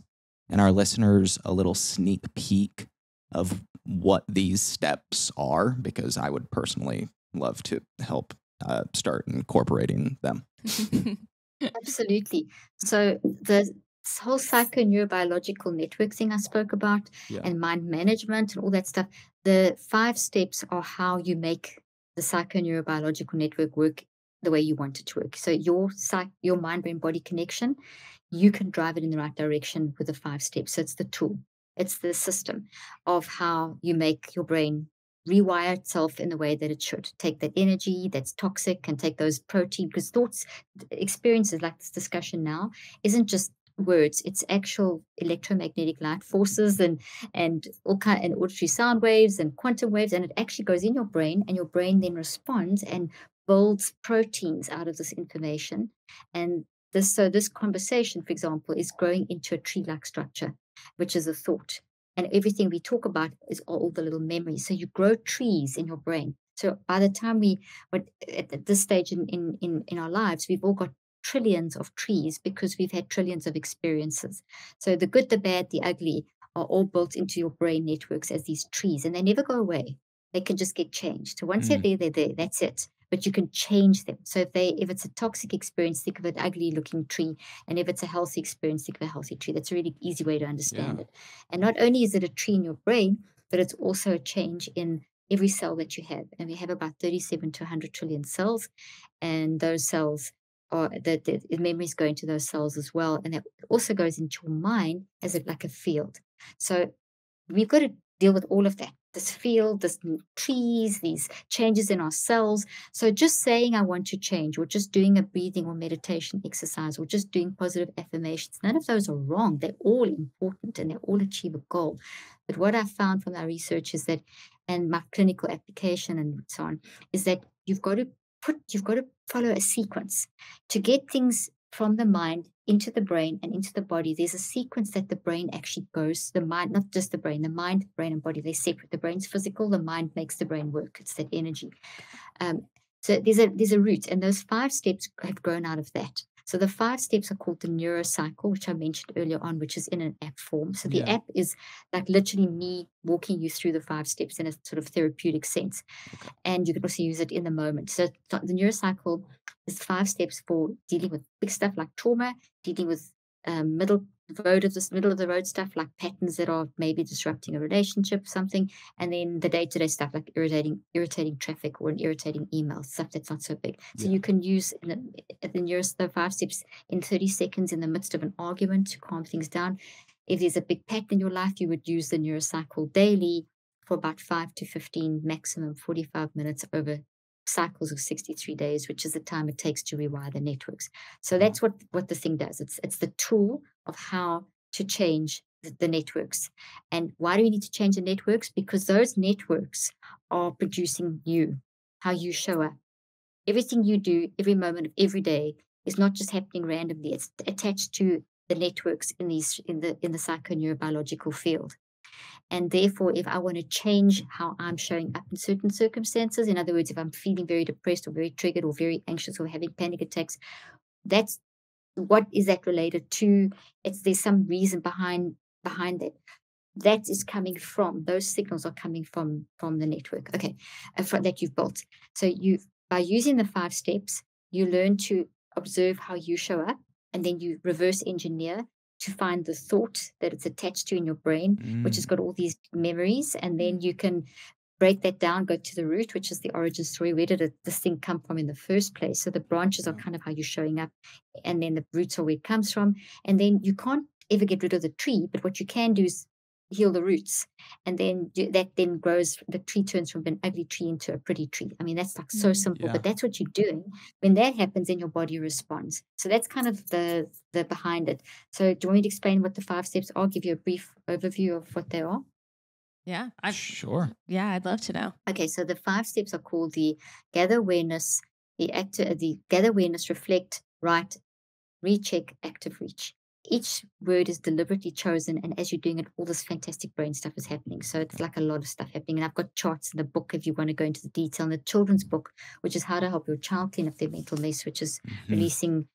C: and our listeners a little sneak peek of what these steps are? Because I would personally love to help uh, start incorporating them.
A: Absolutely. So the whole psychoneurobiological network thing I spoke about
C: Yeah.
A: and mind management and all that stuff, the five steps are how you make the psychoneurobiological network work the way you want it to work. So your psych, your mind brain body connection, you can drive it in the right direction with the five steps. So it's the tool. It's the system of how you make your brain rewire itself in the way that it should. Take that energy that's toxic and take those protein because thoughts experiences like this discussion now isn't just words it's actual electromagnetic light forces and and all kind and auditory sound waves and quantum waves and it actually goes in your brain and your brain then responds and builds proteins out of this information and this so this conversation for example is growing into a tree like structure which is a thought and everything we talk about is all the little memories. So you grow trees in your brain. So by the time we at at this stage in, in in in our lives we've all got trillions of trees because we've had trillions of experiences. So the good the bad the ugly are all built into your brain networks as these trees and they never go away. They can just get changed. So once
C: Mm.
A: they're there they're there. That's it but you can change them. So if they if it's a toxic experience think of an ugly looking tree. And if it's a healthy experience think of a healthy tree. That's a really easy way to understand
C: Yeah.
A: it. And not only is it a tree in your brain but it's also a change in every cell that you have. And we have about 37 to 100 trillion cells. And those cells are the, the the memories go into those cells as well. And that also goes into your mind as it like a field. So we've got to deal with all of that this field this trees these changes in our cells so just saying i want to change or just doing a breathing or meditation exercise or just doing positive affirmations none of those are wrong. They're all important and they all achieve a goal but what i found from our research is that and my clinical application and so on is that you've got to put you've got to follow a sequence. To get things from the mind into the brain and into the body there's a sequence that the brain actually goes the mind not just the brain the mind brain and body they're separate. The brain's physical the mind makes the brain work. It's that energy. Um, so there's a there's a route and those five steps have grown out of that so the five steps are called the neurocycle which i mentioned earlier on which is in an app form. So the
C: Yeah.
A: app is like literally me walking you through the five steps in a sort of therapeutic sense and you can also use it in the moment. So the neurocycle is five steps for dealing with big stuff like trauma dealing with um, middle road of this middle of the road stuff like patterns that are maybe disrupting a relationship something and then the day-to-day stuff like irritating irritating traffic or an irritating email stuff that's not so big so
C: Yeah.
A: you can use in the, the neuro the five steps in 30 seconds in the midst of an argument to calm things down if there's a big pattern in your life you would use the neurocycle daily for about 5 to 15 maximum 45 minutes over cycles of 63 days which is the time it takes to rewire the networks. So mm. that's what what the thing does. It's it's the tool of how to change the, the networks. And why do we need to change the networks? Because those networks are producing you how you show up. Everything you do every moment of every day is not just happening randomly. It's attached to the networks in these in the in the psychoneurobiological field and therefore, if I want to change how I'm showing up in certain circumstances, in other words, if I'm feeling very depressed or very triggered or very anxious or having panic attacks, that's what is that related to? It's there's some reason behind behind it. That is coming from those signals are coming from from the network. Okay, uh, that you've built. So you by using the five steps, you learn to observe how you show up, and then you reverse engineer to find the thought that it's attached to in your brain, mm. which has mm. got all these memories, and then you can break that down, go to the root, which is the origin story. Where did it, this thing come from in the first place? So the branches are kind of how you're showing up, and then the roots are where it comes from. And then you can't ever get rid of the tree, but what you can do is heal the roots and then that then grows the tree turns from an ugly tree into a pretty tree i mean that's like so mm, simple yeah. but that's what you're doing when that happens then your body responds so that's kind of the the behind it so do you want me to explain what the five steps are give you a brief overview of what they are
B: yeah,
C: I sure.
B: Yeah, I'd love to know.
A: Okay, so the five steps are called the gather awareness, the active, the gather awareness, reflect, write, recheck, active reach. Each word is deliberately chosen, and as you're doing it, all this fantastic brain stuff is happening. So it's like a lot of stuff happening. And I've got charts in the book if you want to go into the detail. In the children's book, which is how to help your child clean up their mental mess, which is mm-hmm. releasing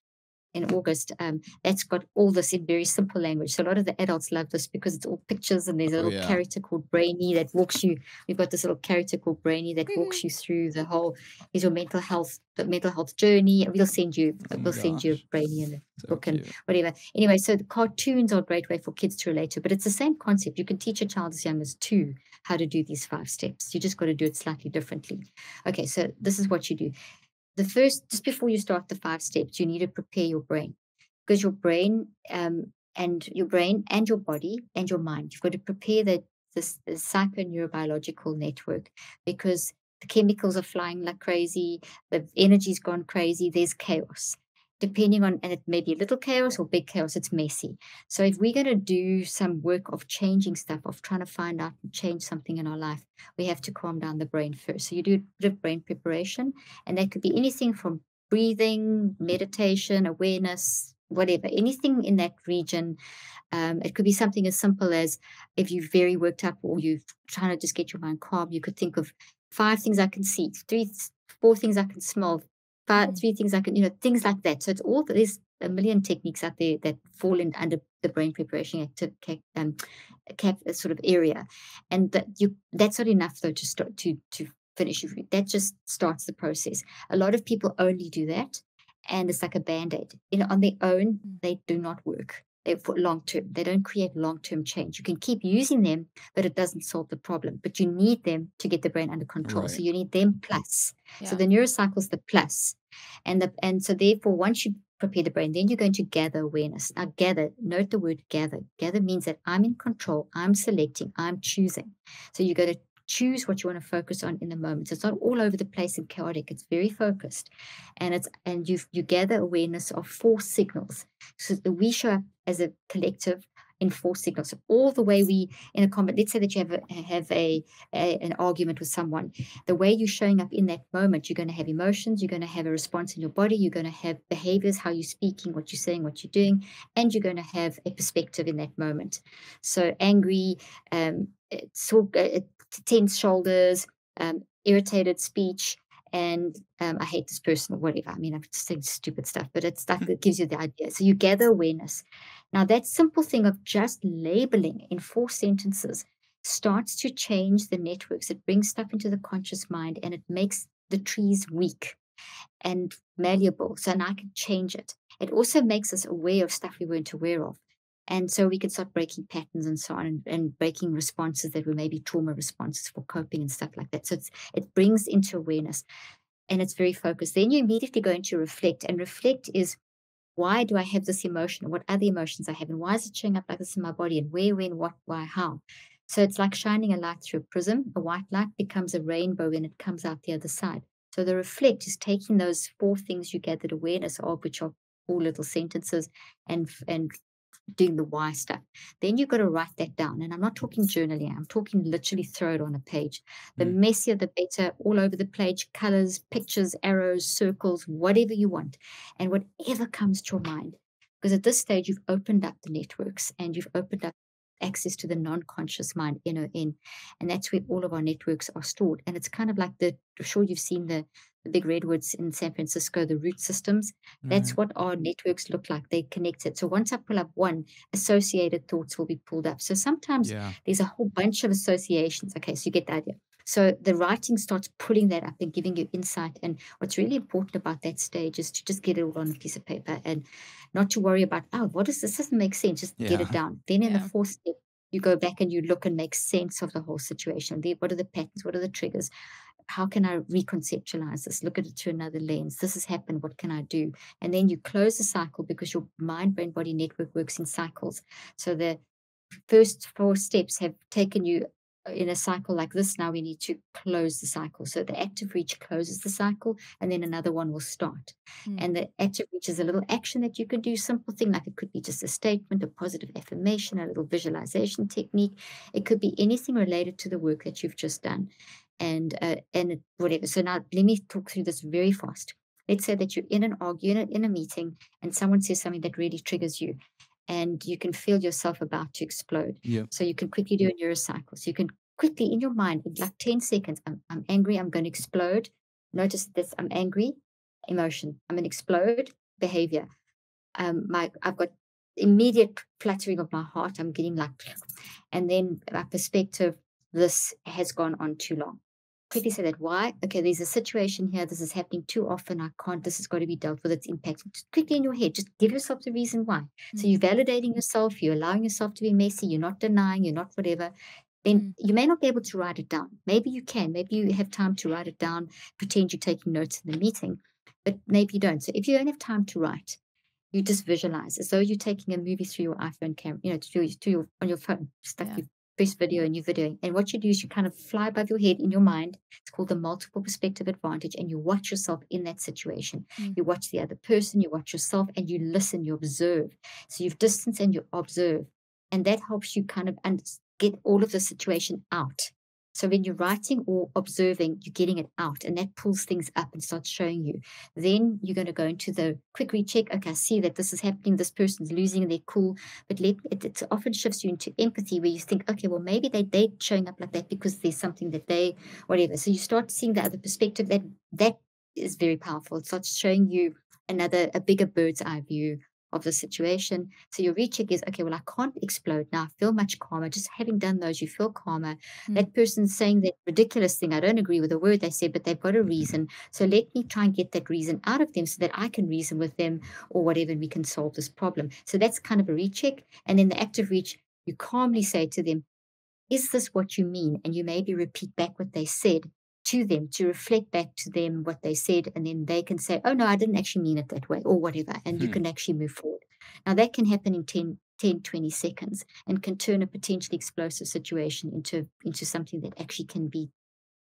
A: in August. Um, that's got all this in very simple language. So a lot of the adults love this because it's all pictures and there's a oh, little yeah. character called Brainy that walks you. We've got this little character called Brainy that walks mm-hmm. you through the whole is your mental health the mental health journey. We'll send you oh we'll gosh. send you Brainy in the so book cute. and whatever. Anyway, so the cartoons are a great way for kids to relate to, but it's the same concept. You can teach a child as young as two how to do these five steps. You just got to do it slightly differently. Okay, so this is what you do the first just before you start the five steps you need to prepare your brain because your brain um, and your brain and your body and your mind you've got to prepare the, the, the psychoneurobiological network because the chemicals are flying like crazy the energy's gone crazy there's chaos depending on, and it may be a little chaos or big chaos, it's messy. So if we're going to do some work of changing stuff, of trying to find out and change something in our life, we have to calm down the brain first. So you do a bit of brain preparation, and that could be anything from breathing, meditation, awareness, whatever, anything in that region. Um, it could be something as simple as if you're very worked up or you're trying to just get your mind calm, you could think of five things I can see, three, four things I can smell, five, three things I can, you know, things like that. So it's all there's a million techniques out there that fall in under the brain preparation active um, cap, uh, sort of area, and that you that's not enough though to start to to finish. That just starts the process. A lot of people only do that, and it's like a band aid. You know, on their own, mm. they do not work for long term. They don't create long term change. You can keep using them, but it doesn't solve the problem. But you need them to get the brain under control. Right. So you need them plus. Yeah. So the neurocycle is the plus, and the and so therefore once you prepare the brain, then you're going to gather awareness. Now gather, note the word gather. Gather means that I'm in control. I'm selecting. I'm choosing. So you're going to choose what you want to focus on in the moment. So it's not all over the place and chaotic. It's very focused, and it's and you you gather awareness of four signals. So we show up as a collective four signals. So all the way we in a comment. Let's say that you have a, have a, a, an argument with someone. The way you're showing up in that moment, you're going to have emotions. You're going to have a response in your body. You're going to have behaviors, how you're speaking, what you're saying, what you're doing, and you're going to have a perspective in that moment. So angry, um, so uh, tense shoulders, um, irritated speech, and um, I hate this person or whatever. I mean, I'm just saying stupid stuff, but it's stuff that gives you the idea. So you gather awareness. Now, that simple thing of just labeling in four sentences starts to change the networks. It brings stuff into the conscious mind and it makes the trees weak and malleable. So now I can change it. It also makes us aware of stuff we weren't aware of. And so we can start breaking patterns and so on and, and, breaking responses that were maybe trauma responses for coping and stuff like that. So it brings into awareness and it's very focused. Then you immediately go into reflect. And reflect is why do I have this emotion? What other emotions I have? And why is it showing up like this in my body? And where, when, what, why, how? So it's like shining a light through a prism. A white light becomes a rainbow when it comes out the other side. So the reflect is taking those four things you gathered awareness of, which are four little sentences, and and doing the why stuff. Then you've got to write that down. And I'm not talking journaling, I'm talking literally throw it on a page. The mm. messier, the better, all over the page, colors, pictures, arrows, circles, whatever you want, and whatever comes to your mind. Because at this stage, you've opened up the networks and you've opened up access to the non-conscious mind, NON, and that's where all of our networks are stored. And it's kind of like the. I'm sure you've seen the the big redwoods in San Francisco, the root systems. That's
C: Mhm.
A: what our networks look like. They're connected. So once I pull up one, associated thoughts will be pulled up. So sometimes
C: Yeah.
A: there's a whole bunch of associations. Okay, so you get the idea. So the writing starts pulling that up and giving you insight. And what's really important about that stage is to just get it all on a piece of paper and not to worry about, oh, what is this? Doesn't make sense. Just get it down. Then in
B: Yeah.
A: the fourth step, you go back and you look and make sense of the whole situation. What are the patterns? What are the triggers? How can I reconceptualize this? Look at it through another lens. This has happened. What can I do? And then you close the cycle because your mind, brain, body network works in cycles. So the first four steps have taken you in a cycle like this. Now we need to close the cycle. So the active reach closes the cycle, and then another one will start.
B: Hmm.
A: And the active reach is a little action that you can do, simple thing like it could be just a statement, a positive affirmation, a little visualization technique. It could be anything related to the work that you've just done, and uh, and whatever. So now let me talk through this very fast. Let's say that you're in an argument, in a meeting, and someone says something that really triggers you, and you can feel yourself about to explode.
C: Yep.
A: So you can quickly do a neurocycle. So you can quickly in your mind, in like 10 seconds, I'm, I'm angry, I'm going to explode. Notice this, I'm angry, emotion. I'm going to explode, behavior. Um, my I've got immediate fluttering of my heart. I'm getting like, and then my perspective, this has gone on too long. Quickly say that. Why? Okay, there's a situation here. This is happening too often. I can't. This has got to be dealt with. It's impacting. Just quickly in your head, just give yourself the reason why. So you're validating yourself, you're allowing yourself to be messy, you're not denying, you're not whatever. Then
B: Mm.
A: you may not be able to write it down. Maybe you can. Maybe you have time to write it down, pretend you're taking notes in the meeting, but maybe you don't. So if you don't have time to write, you just visualize as though you're taking a movie through your iPhone camera, you know, through, your- through your on your phone, like
B: Yeah.
A: you first video and you're videoing. And what you do is you kind of fly above your head in your mind. It's called the multiple perspective advantage, and you watch yourself in that situation.
B: Mm.
A: You watch the other person, you watch yourself, and you listen, you observe. So you've distance and you observe. And that helps you kind of und- get all of the situation out. So when you're writing or observing, you're getting it out, and that pulls things up and starts showing you. Then you're going to go into the quick recheck. Okay, I see that this is happening. This person's losing their cool, but let it, it often shifts you into empathy, where you think, okay, well maybe they they're showing up like that because there's something that they whatever. So you start seeing the other perspective. That that is very powerful. It starts showing you another a bigger bird's eye view of the situation. So your recheck is okay, well, I can't explode now. I feel much calmer. Just having done those, you feel calmer.
B: Mm.
A: That person's saying that ridiculous thing. I don't agree with the word they said, but they've got a reason. So let me try and get that reason out of them so that I can reason with them or whatever, and we can solve this problem. So that's kind of a recheck. And then the active reach, you calmly say to them, is this what you mean? And you maybe repeat back what they said to them to reflect back to them what they said. And then they can say, oh, no, I didn't actually mean it that way or whatever. And you
C: Hmm.
A: can actually move forward. Now, that can happen in 10, 10, 20 seconds and can turn a potentially explosive situation into, into something that actually can be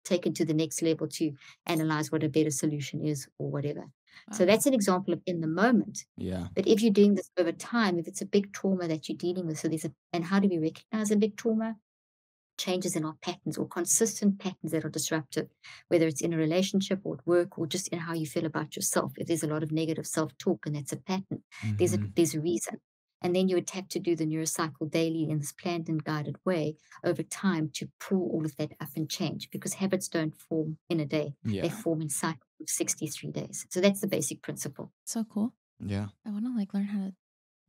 A: taken to the next level to analyze what a better solution is or whatever. So that's an example of in the moment.
C: Yeah.
A: But if you're doing this over time, if it's a big trauma that you're dealing with, so there's a, and how do we recognize a big trauma? Changes in our patterns or consistent patterns that are disruptive, whether it's in a relationship or at work or just in how you feel about yourself. If there's a lot of negative self talk and that's a pattern, there's a
C: Mhm.
A: there's a reason. And then you would have to do the neurocycle daily in this planned and guided way over time to pull all of that up and change because habits don't form in a day. They form in cycles of 63 days. So that's the basic principle.
B: so cool.
C: Yeah.
B: I want to like learn how to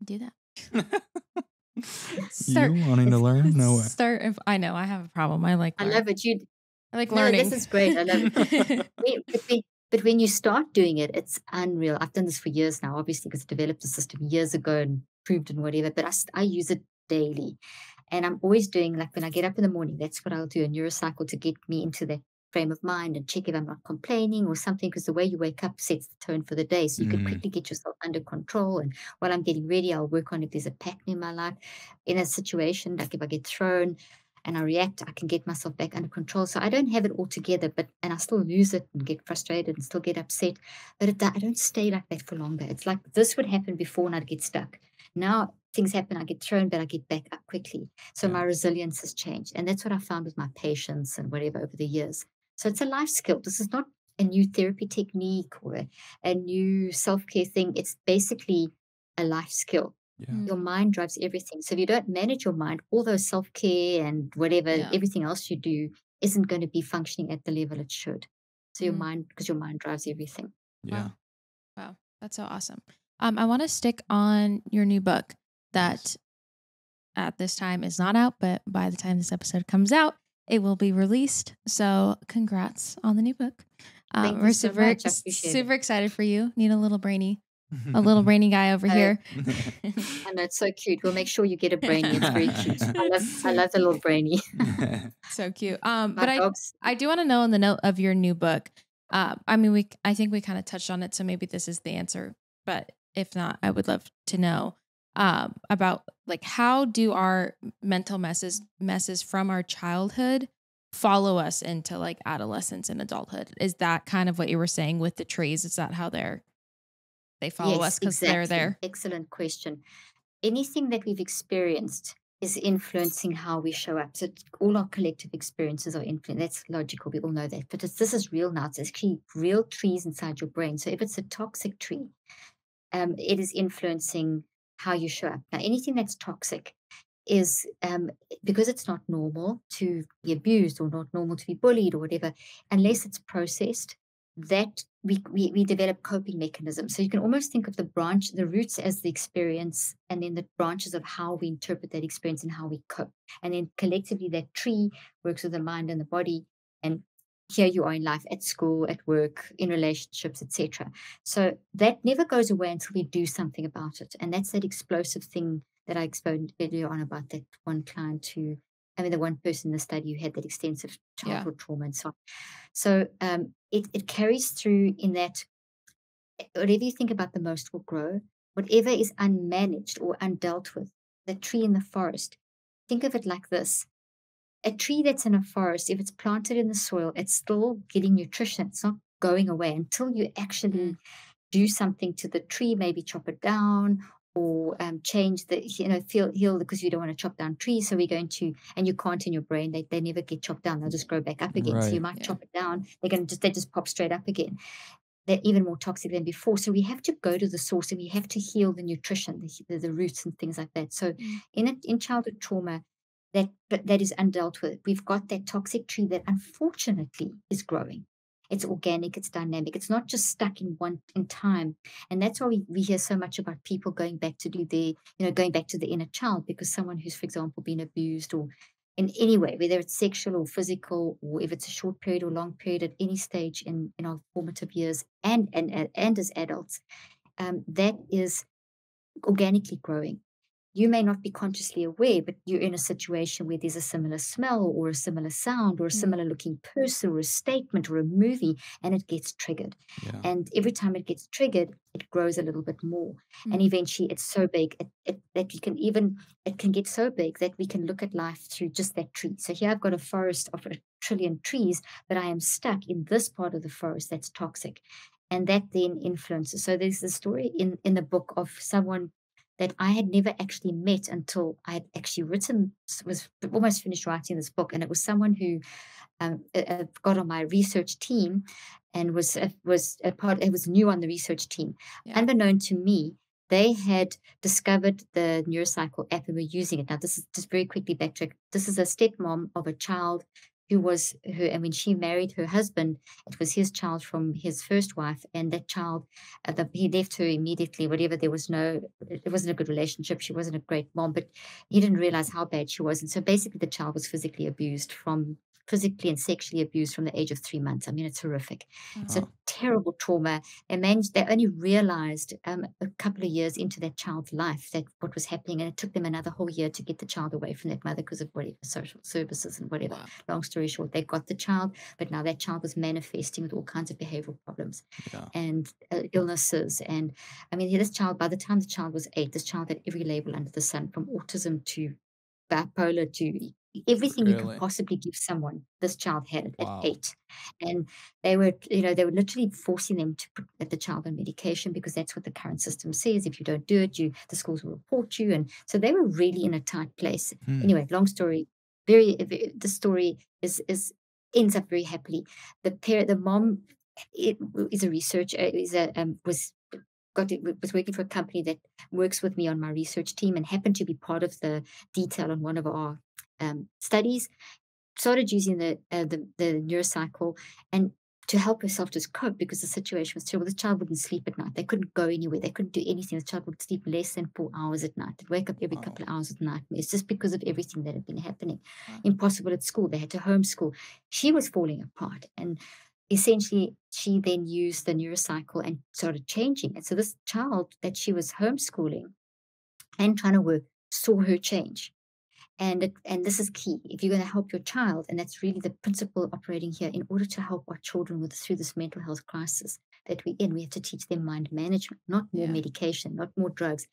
B: do that.
C: you
B: Start-
C: wanting to learn? No way.
B: Start if I know I have a problem. I like
A: I love it. You
B: I like
A: No,
B: learning.
A: this is great. I love it. But, we- but when you start doing it, it's unreal. I've done this for years now, obviously, because I developed the system years ago and proved and whatever, but I, I use it daily. And I'm always doing, like when I get up in the morning, that's what I'll do a neurocycle to get me into that frame of mind and check if I'm not complaining or something, because the way you wake up sets the tone for the day. So you can
C: Mhm.
A: quickly get yourself under control. And while I'm getting ready, I'll work on if there's a pattern in my life. In a situation, like if I get thrown, and I react, I can get myself back under control. So I don't have it all together, but and I still lose it and get frustrated and still get upset. But it, I don't stay like that for longer. It's like this would happen before and I'd get stuck. Now things happen, I get thrown, but I get back up quickly. So
C: Yeah.
A: my resilience has changed. And that's what I found with my patients and whatever over the years. So it's a life skill. This is not a new therapy technique or a, a new self care thing. It's basically a life skill
C: Yeah.
A: Your mind drives everything. So if you don't manage your mind, all those self care and whatever,
B: Yeah.
A: everything else you do isn't going to be functioning at the level it should. So your
B: Mm.
A: mind, because your mind drives everything.
C: Yeah.
B: Wow. Wow, that's so awesome. Um, I want to stick on your new book that at this time is not out, but by the time this episode comes out, it will be released. So, congrats on the new book. Um,
A: Thank you
B: we're
A: so
B: super
A: much. It.
B: super excited for you. Need a little brainy, a little brainy guy over
A: Uh,
B: here.
A: I know it's so cute. We'll make sure you get a brainy. It's very cute. I love, I love the little brainy.
B: so cute. Um,
A: My
B: but I
A: dogs.
B: I do want to know in the note of your new book. Uh, I mean, we I think we kind of touched on it, so maybe this is the answer. But if not, I would love to know um, about like how do our mental messes messes from our childhood follow us into like adolescence and adulthood? Is that kind of what you were saying with the trees? Is that how they're they follow us because they're there?
A: Excellent question. Anything that we've experienced is influencing how we show up. So all our collective experiences are influenced. That's logical. We all know that. But it's, this is real now. It's actually real trees inside your brain. So if it's a toxic tree, um, it is influencing how you show up. Now, anything that's toxic is um, because it's not normal to be abused or not normal to be bullied or whatever, unless it's processed, that we, we, we develop coping mechanisms. So you can almost think of the branch, the roots as the experience, and then the branches of how we interpret that experience and how we cope. And then collectively, that tree works with the mind and the body. And here you are in life, at school, at work, in relationships, etc. So that never goes away until we do something about it. And that's that explosive thing that I explained earlier on about that one client who, I mean, the one person in the study who had that extensive
B: Yeah.
A: childhood trauma and so on. So um, it, it carries through in that eh, whatever you think about the most will grow. Whatever is unmanaged or undealt with, the tree in the forest, think of it like this. A tree that's in a forest, if it's planted in the soil, it's still getting nutrition. It's not going away until you actually do something to the tree, maybe chop it down or um, change the, you know, feel, heal because you don't want to chop down trees. So we're going to, and you can't in your brain, they, they never get chopped down. They'll just grow back up again. So you might
B: Yeah.
A: chop it down. They're going to just, they just pop straight up again. They're even more toxic than before. So we have to go to the source and we have to heal the nutrition, the, the, the roots and things like that. So
B: Mm.
A: in it, in childhood trauma, that that is undealt with. We've got that toxic tree that unfortunately is growing. It's organic, it's dynamic, it's not just stuck in one in time. And that's why we, we hear so much about people going back to do their, you know, going back to the inner child because someone who's, for example, been abused or in any way, whether it's sexual or physical, or if it's a short period or long period at any stage in, in our formative years and and and, and as adults, um, that is organically growing you may not be consciously aware, but you're in a situation where there's a similar smell or a similar sound or a
B: Mm.
A: similar looking person or a statement or a movie, and it gets triggered.
C: Yeah.
A: And every time it gets triggered, it grows a little bit more. And
B: Mm.
A: eventually it's so big it, it, that you can even, it can get so big that we can look at life through just that tree. So here I've got a forest of a trillion trees, but I am stuck in this part of the forest that's toxic. And that then influences. So there's a story in, in the book of someone that I had never actually met until I had actually written, was almost finished writing this book. And it was someone who um, uh, got on my research team and was uh, was a part, it was new on the research team.
B: Yeah.
A: Unbeknown to me, they had discovered the Neurocycle app and were using it. Now, this is just very quickly backtrack. This is a stepmom of a child who was her, and when she married her husband, it was his child from his first wife, and that child, uh, the, he left her immediately. Whatever, there was no, it wasn't a good relationship. She wasn't a great mom, but he didn't realize how bad she was, and so basically, the child was physically abused from physically and sexually abused from the age of three months. I mean, it's horrific. It's a terrible trauma. And then they only realized um, a couple of years into that child's life that what was happening, and it took them another whole year to get the child away from that mother because of whatever social services and whatever
B: Wow.
A: long story short, they got the child, but now that child was manifesting with all kinds of behavioral problems
C: Yeah.
A: and uh, illnesses. And I mean, this child, by the time the child was eight, this child had every label under the sun from autism to bipolar to everything you
C: Really?
A: could possibly give someone. This child had it
C: Wow.
A: at eight. And they were, you know, they were literally forcing them to put the child on medication because that's what the current system says. If you don't do it, you the schools will report you. And so they were really in a tight place
C: Hmm.
A: anyway long story very, very the story is is ends up very happily the parent the mom it, is a researcher is a um, was got it, was working for a company that works with me on my research team and happened to be part of the detail on one of our um, studies. Started using the, uh, the the neurocycle and to help herself just cope because the situation was terrible. The child wouldn't sleep at night. They couldn't go anywhere. They couldn't do anything. The child would sleep less than four hours at night. They'd wake up every
C: Wow.
A: couple of hours with nightmares just because of everything that had been happening. Impossible at school. They had to homeschool. She was falling apart. And essentially, she then used the neurocycle and started changing. And so this child that she was homeschooling and trying to work saw her change. And and this is key. If you're going to help your child, and that's really the principle operating here, in order to help our children with through this mental health crisis that we're in, we have to teach them mind management, not more
B: Yeah.
A: medication, not more drugs.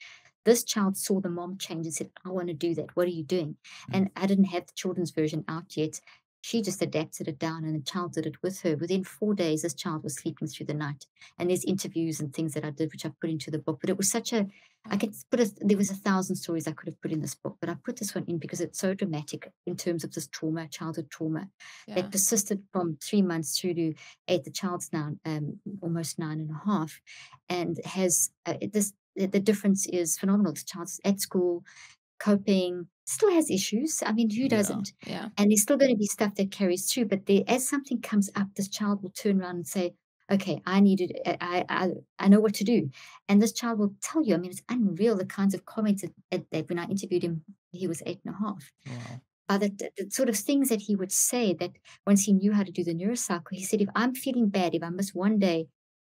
A: This child saw the mom change and said, "I want to do that. What are you doing?" And mm. I didn't have the children's version out yet. She just adapted it down, and the child did it with her. Within four days, this child was sleeping through the night. And there's interviews and things that I did, which I put into the book. But it was such a I could put a, there was a thousand stories I could have put in this book, but I put this one in because it's so dramatic in terms of this trauma, childhood trauma
B: Yeah.
A: that persisted from three months through to eight. The child's now um, almost nine and a half, and has uh, this. The difference is phenomenal. The child's at school, coping, still has issues. I mean, who doesn't?
B: Yeah.
A: and there's still going to be stuff that carries through. But there, as something comes up, this child will turn around and say, "Okay, I needed, I, I, I know what to do," and this child will tell you. I mean, it's unreal the kinds of comments that, that, when I interviewed him, he was eight and a half.
C: Wow.
A: By the, the, the sort of things that he would say that once he knew how to do the neurocycle, he said, "If I'm feeling bad, if I miss one day."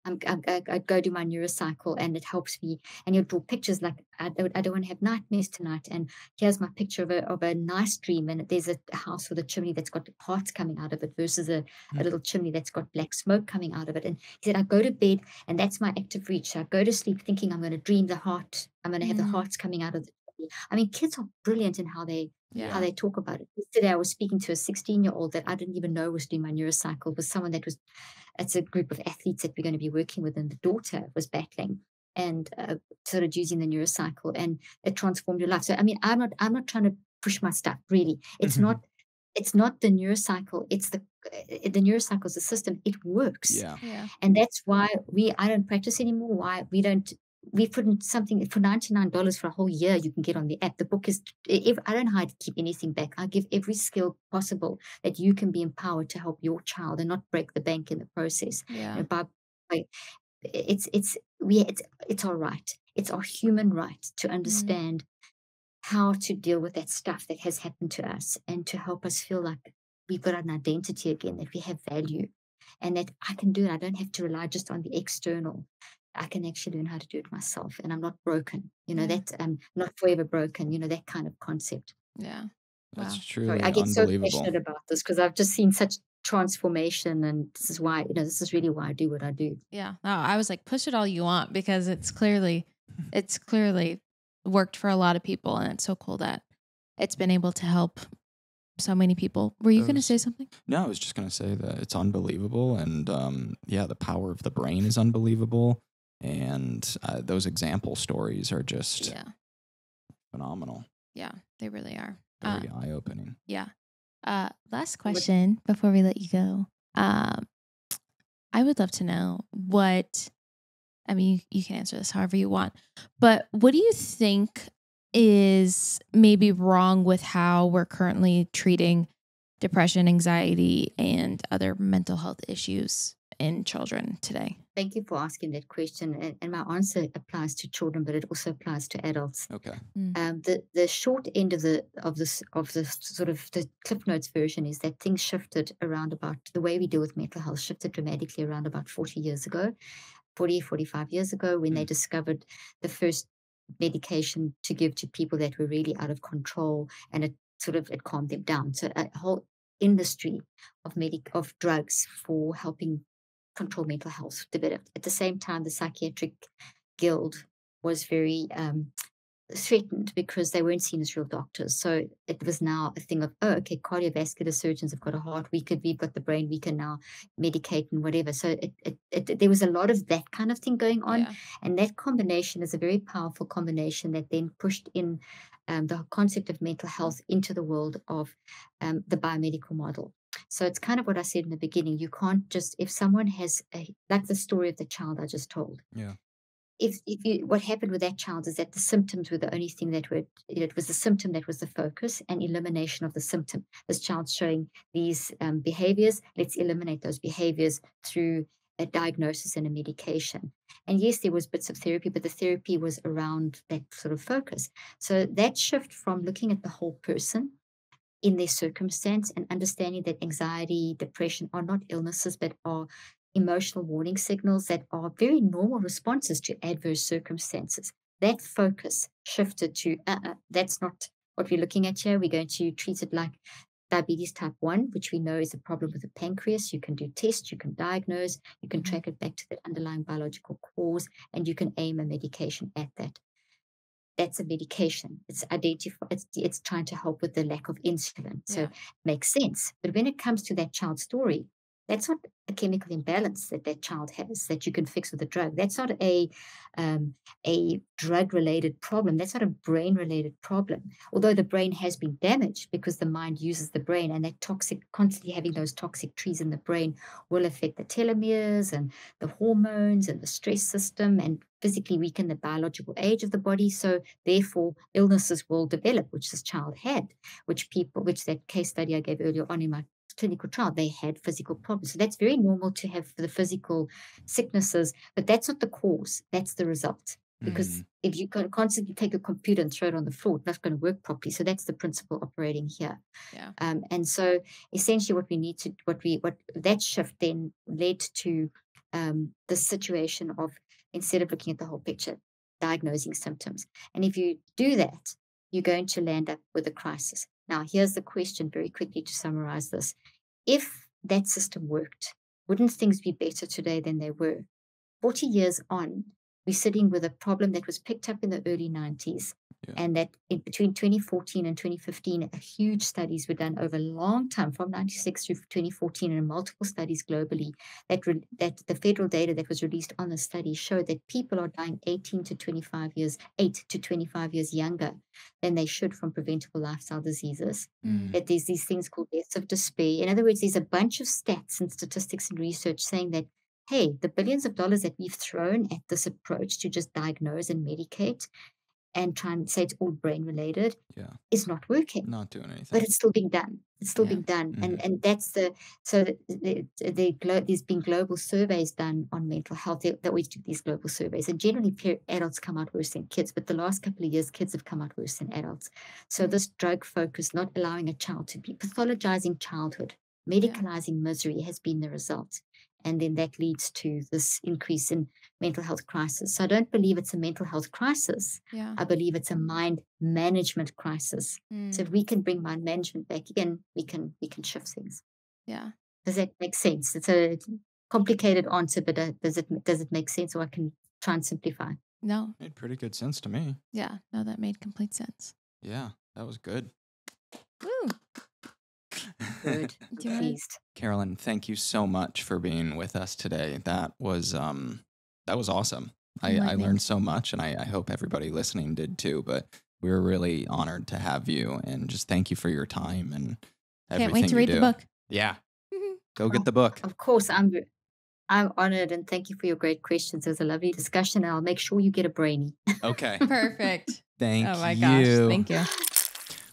A: I'm, I, I go do my neurocycle and it helps me. And he'll draw pictures like, I don't, I don't want to have nightmares tonight. And here's my picture of a, of a nice dream. And there's a, a house with a chimney that's got hearts coming out of it versus a, a
C: Mm.
A: little chimney that's got black smoke coming out of it. And he said, I go to bed and that's my active reach. So I go to sleep thinking I'm going to dream the heart. I'm going to have
B: Mm.
A: the hearts coming out of the. I mean, kids are brilliant in how they
B: Yeah.
A: how they talk about it. Yesterday, I was speaking to a 16 year old that I didn't even know was doing my neurocycle with someone that was, it's a group of athletes that we're going to be working with, and the daughter was battling and uh, sort of using the neurocycle, and it transformed your life. So, I mean, I'm not, I'm not trying to push my stuff. Really, it's
C: Mhm.
A: not, it's not the neurocycle. It's the, uh, the neurocycle is the system. It works
C: Yeah.
B: Yeah.
A: and that's why we I don't practice anymore. Why we don't we put in something for ninety nine dollars for a whole year. You can get on the app. The book is if I don't hide keep anything back. I give every skill possible that you can be empowered to help your child and not break the bank in the process. You
B: Yeah.
A: know, by, it's it's we it's it's our right. It's our human right to mm. understand how to deal with that stuff that has happened to us and to help us feel like we've got an identity again, that we have value and that I can do it. I don't have to rely just on the external. I can actually learn how to do it myself and I'm not broken. You know,
B: Yeah.
A: that um not forever broken, you know, that kind of concept.
B: Yeah.
C: That's
B: Wow.
C: truly
A: Sorry, I get so passionate about this because I've just seen such transformation and this is why, you know, this is really why I do what I do.
B: Yeah. No, I was like, push it all you want because it's clearly, it's clearly worked for a lot of people, and it's so cool that it's been able to help so many people. Were you going to say something?
C: No, I was just gonna say that it's unbelievable, and um, yeah, the power of the brain is unbelievable, and uh, those example stories are just
B: Yeah.
C: phenomenal,
B: Yeah. They really are. Uh,
C: very eye opening.
B: Yeah. Uh, last question before we let you go. Um, I would love to know what, I mean, you, you can answer this however you want, but what do you think is maybe wrong with how we're currently treating depression, anxiety, and other mental health issues in children today?
A: Thank you for asking that question. And, and my answer applies to children, but it also applies to adults.
C: Okay.
A: Um, the the short end of the of this of the sort of the Cliff Notes version is that things shifted around about the way we deal with mental health shifted dramatically around about 40 years ago, 40, 45 years ago when they discovered the first medication to give to people that were really out of control and it sort of it calmed them down. So a whole industry of medic of drugs for helping control mental health developed. At the same time, the psychiatric guild was very um, threatened because they weren't seen as real doctors. So it was now a thing of, oh, okay, cardiovascular surgeons have got a heart weaker, we've got the brain weaker now, medicate and whatever. So it, it, it, there was a lot of that kind of thing going on.
B: Yeah.
A: And that combination is a very powerful combination that then pushed in um, the concept of mental health into the world of um, the biomedical model. So it's kind of what I said in the beginning. You can't just, if someone has, a, like the story of the child I just told,
C: Yeah.
A: if if you what happened with that child is that the symptoms were the only thing that were it was the symptom that was the focus and elimination of the symptom. This child's showing these um, behaviors. Let's eliminate those behaviors through a diagnosis and a medication. And yes, there was bits of therapy, but the therapy was around that sort of focus. So that shift from looking at the whole person in their circumstance and understanding that anxiety, depression are not illnesses, but are emotional warning signals that are very normal responses to adverse circumstances. That focus shifted to uh-uh, that's not what we're looking at here. We're going to treat it like diabetes type 1, which we know is a problem with the pancreas. You can do tests, you can diagnose, you can mm-hmm. track it back to the underlying biological cause, and you can aim a medication at that. That's a medication. It's identify. It's it's trying to help with the lack of insulin. So
B: Yeah.
A: makes sense. But when it comes to that child's story, that's not a chemical imbalance that that child has that you can fix with a drug. That's not a um, a drug related problem. That's not a brain related problem. Although the brain has been damaged because the mind uses the brain, and that toxic, constantly having those toxic trees in the brain will affect the telomeres and the hormones and the stress system and physically weaken the biological age of the body. So therefore, illnesses will develop, which this child had, which people, which that case study I gave earlier on in my clinical trial, they had physical problems. So that's very normal to have the physical sicknesses, but that's not the cause. That's the result. Because
C: Mm.
A: if you can constantly take a computer and throw it on the floor, it's not going to work properly. So that's the principle operating here.
B: Yeah.
A: Um, and so essentially what we need to what we what that shift then led to um, the situation of instead of looking at the whole picture, diagnosing symptoms. And if you do that, you're going to land up with a crisis. Now, here's the question very quickly to summarize this. If that system worked, wouldn't things be better today than they were? 40 years on, we're sitting with a problem that was picked up in the early 90s.
C: Yeah.
A: And that in between 2014 and 2015, a huge studies were done over a long time, from 96 to 2014, and multiple studies globally. That re- that the federal data that was released on the study showed that people are dying 18 to 25 years, 8 to 25 years younger than they should from preventable lifestyle diseases
C: Mm.
A: that there's these things called deaths of despair. In other words, there's a bunch of stats and statistics and research saying that, hey, the billions of dollars that we've thrown at this approach to just diagnose and medicate and try and say it's all brain related
C: Yeah.
A: is not working.
C: Not doing anything.
A: But it's still being done. It's still
B: Yeah.
A: being done,
C: Mhm.
A: and and that's the so the, the, the glo- there's been global surveys done on mental health. They, they always do these global surveys, and generally per- adults come out worse than kids. But the last couple of years, kids have come out worse than adults. So this drug focus, not allowing a child to be pathologizing childhood, medicalizing misery, has been the result, and then that leads to this increase in mental health crisis. So I don't believe it's a mental health crisis.
B: Yeah.
A: I believe it's a mind management crisis.
B: Mm,
A: So if we can bring mind management back in, we can we can shift things.
B: yeah.
A: Does that make sense? It's a complicated answer, but uh, does it does it make sense, or I can try and simplify?
B: No.
C: Made pretty good sense to me.
B: Yeah. No, that made complete sense.
C: Yeah, that was good.
B: Woo.
A: Good,
B: Do
A: pleased.
C: Caroline, thank you so much for being with us today. That was um that was awesome. I, I learned so much and I, I hope everybody listening did too. But we were really honored to have you and just thank you for your time and everything
B: Can't wait to
C: you
B: read the book.
C: Yeah.
B: Mhm.
C: Go get the book.
A: Of course, I'm I'm honored and thank you for your great questions. It was a lovely discussion, and I'll make sure you get a brainy.
C: Okay.
B: Perfect.
C: Thank you.
B: oh my
C: you.
B: gosh. Thank you.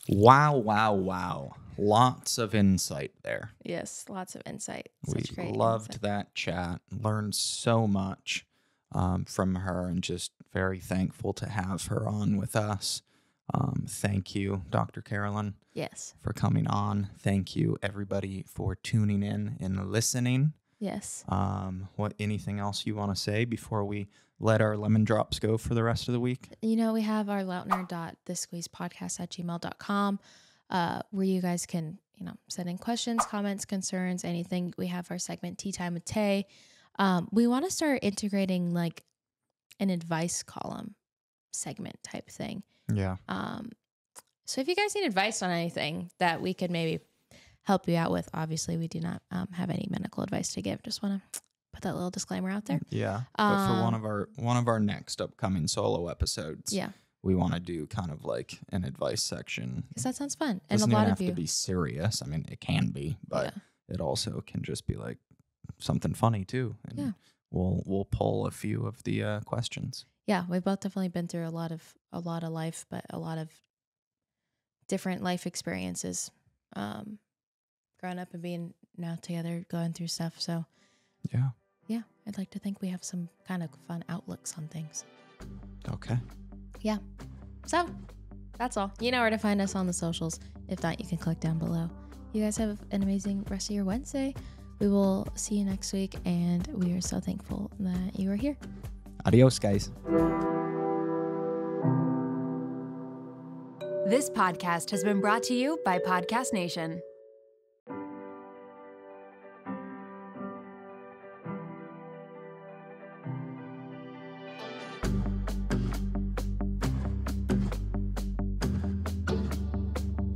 C: Wow, wow, wow. Lots of insight there.
B: Yes. Lots of insight.
C: We
B: Such great
C: loved
B: insight.
C: that chat. Learned so much um, from her, and just very thankful to have her on with us. Um, thank you, Dr. Caroline,
B: Yes.
C: for coming on. Thank you, everybody, for tuning in and listening.
B: Yes.
C: Um, what anything else you want to say before we let our lemon drops go for the rest of the week?
B: You know, we have our loutner.thesqueezepodcast at gmail.com uh, where you guys can, you know, send in questions, comments, concerns, anything. We have our segment Tea Time with Tay. Um, we want to start integrating like an advice column segment type thing.
C: Yeah.
B: Um, so if you guys need advice on anything that we could maybe help you out with, obviously we do not um, have any medical advice to give. Just want to put that little disclaimer out there.
C: Yeah. But for one
B: Um,
C: of our one of our next upcoming solo episodes,
B: Yeah,
C: we want to do kind of like an advice section.
B: because that sounds fun, and
C: Doesn't
B: a lot of
C: have
B: you.
C: to be serious. I mean, it can be, but it also can just be like something funny too. And
B: Yeah.
C: we'll we'll pull a few of the uh, questions.
B: Yeah, we've both definitely been through a lot of a lot of life, but a lot of different life experiences. Um, growing up and being now together, going through stuff. So
C: Yeah.
B: yeah, I'd like to think we have some kind of fun outlooks on things.
C: Okay.
B: So that's all. You know where to find us on the socials. If not, you can click down below. You guys have an amazing rest of your Wednesday. We will see you next week, and we are so thankful that you are here.
C: Adios, guys.
D: This podcast has been brought to you by Podcast Nation.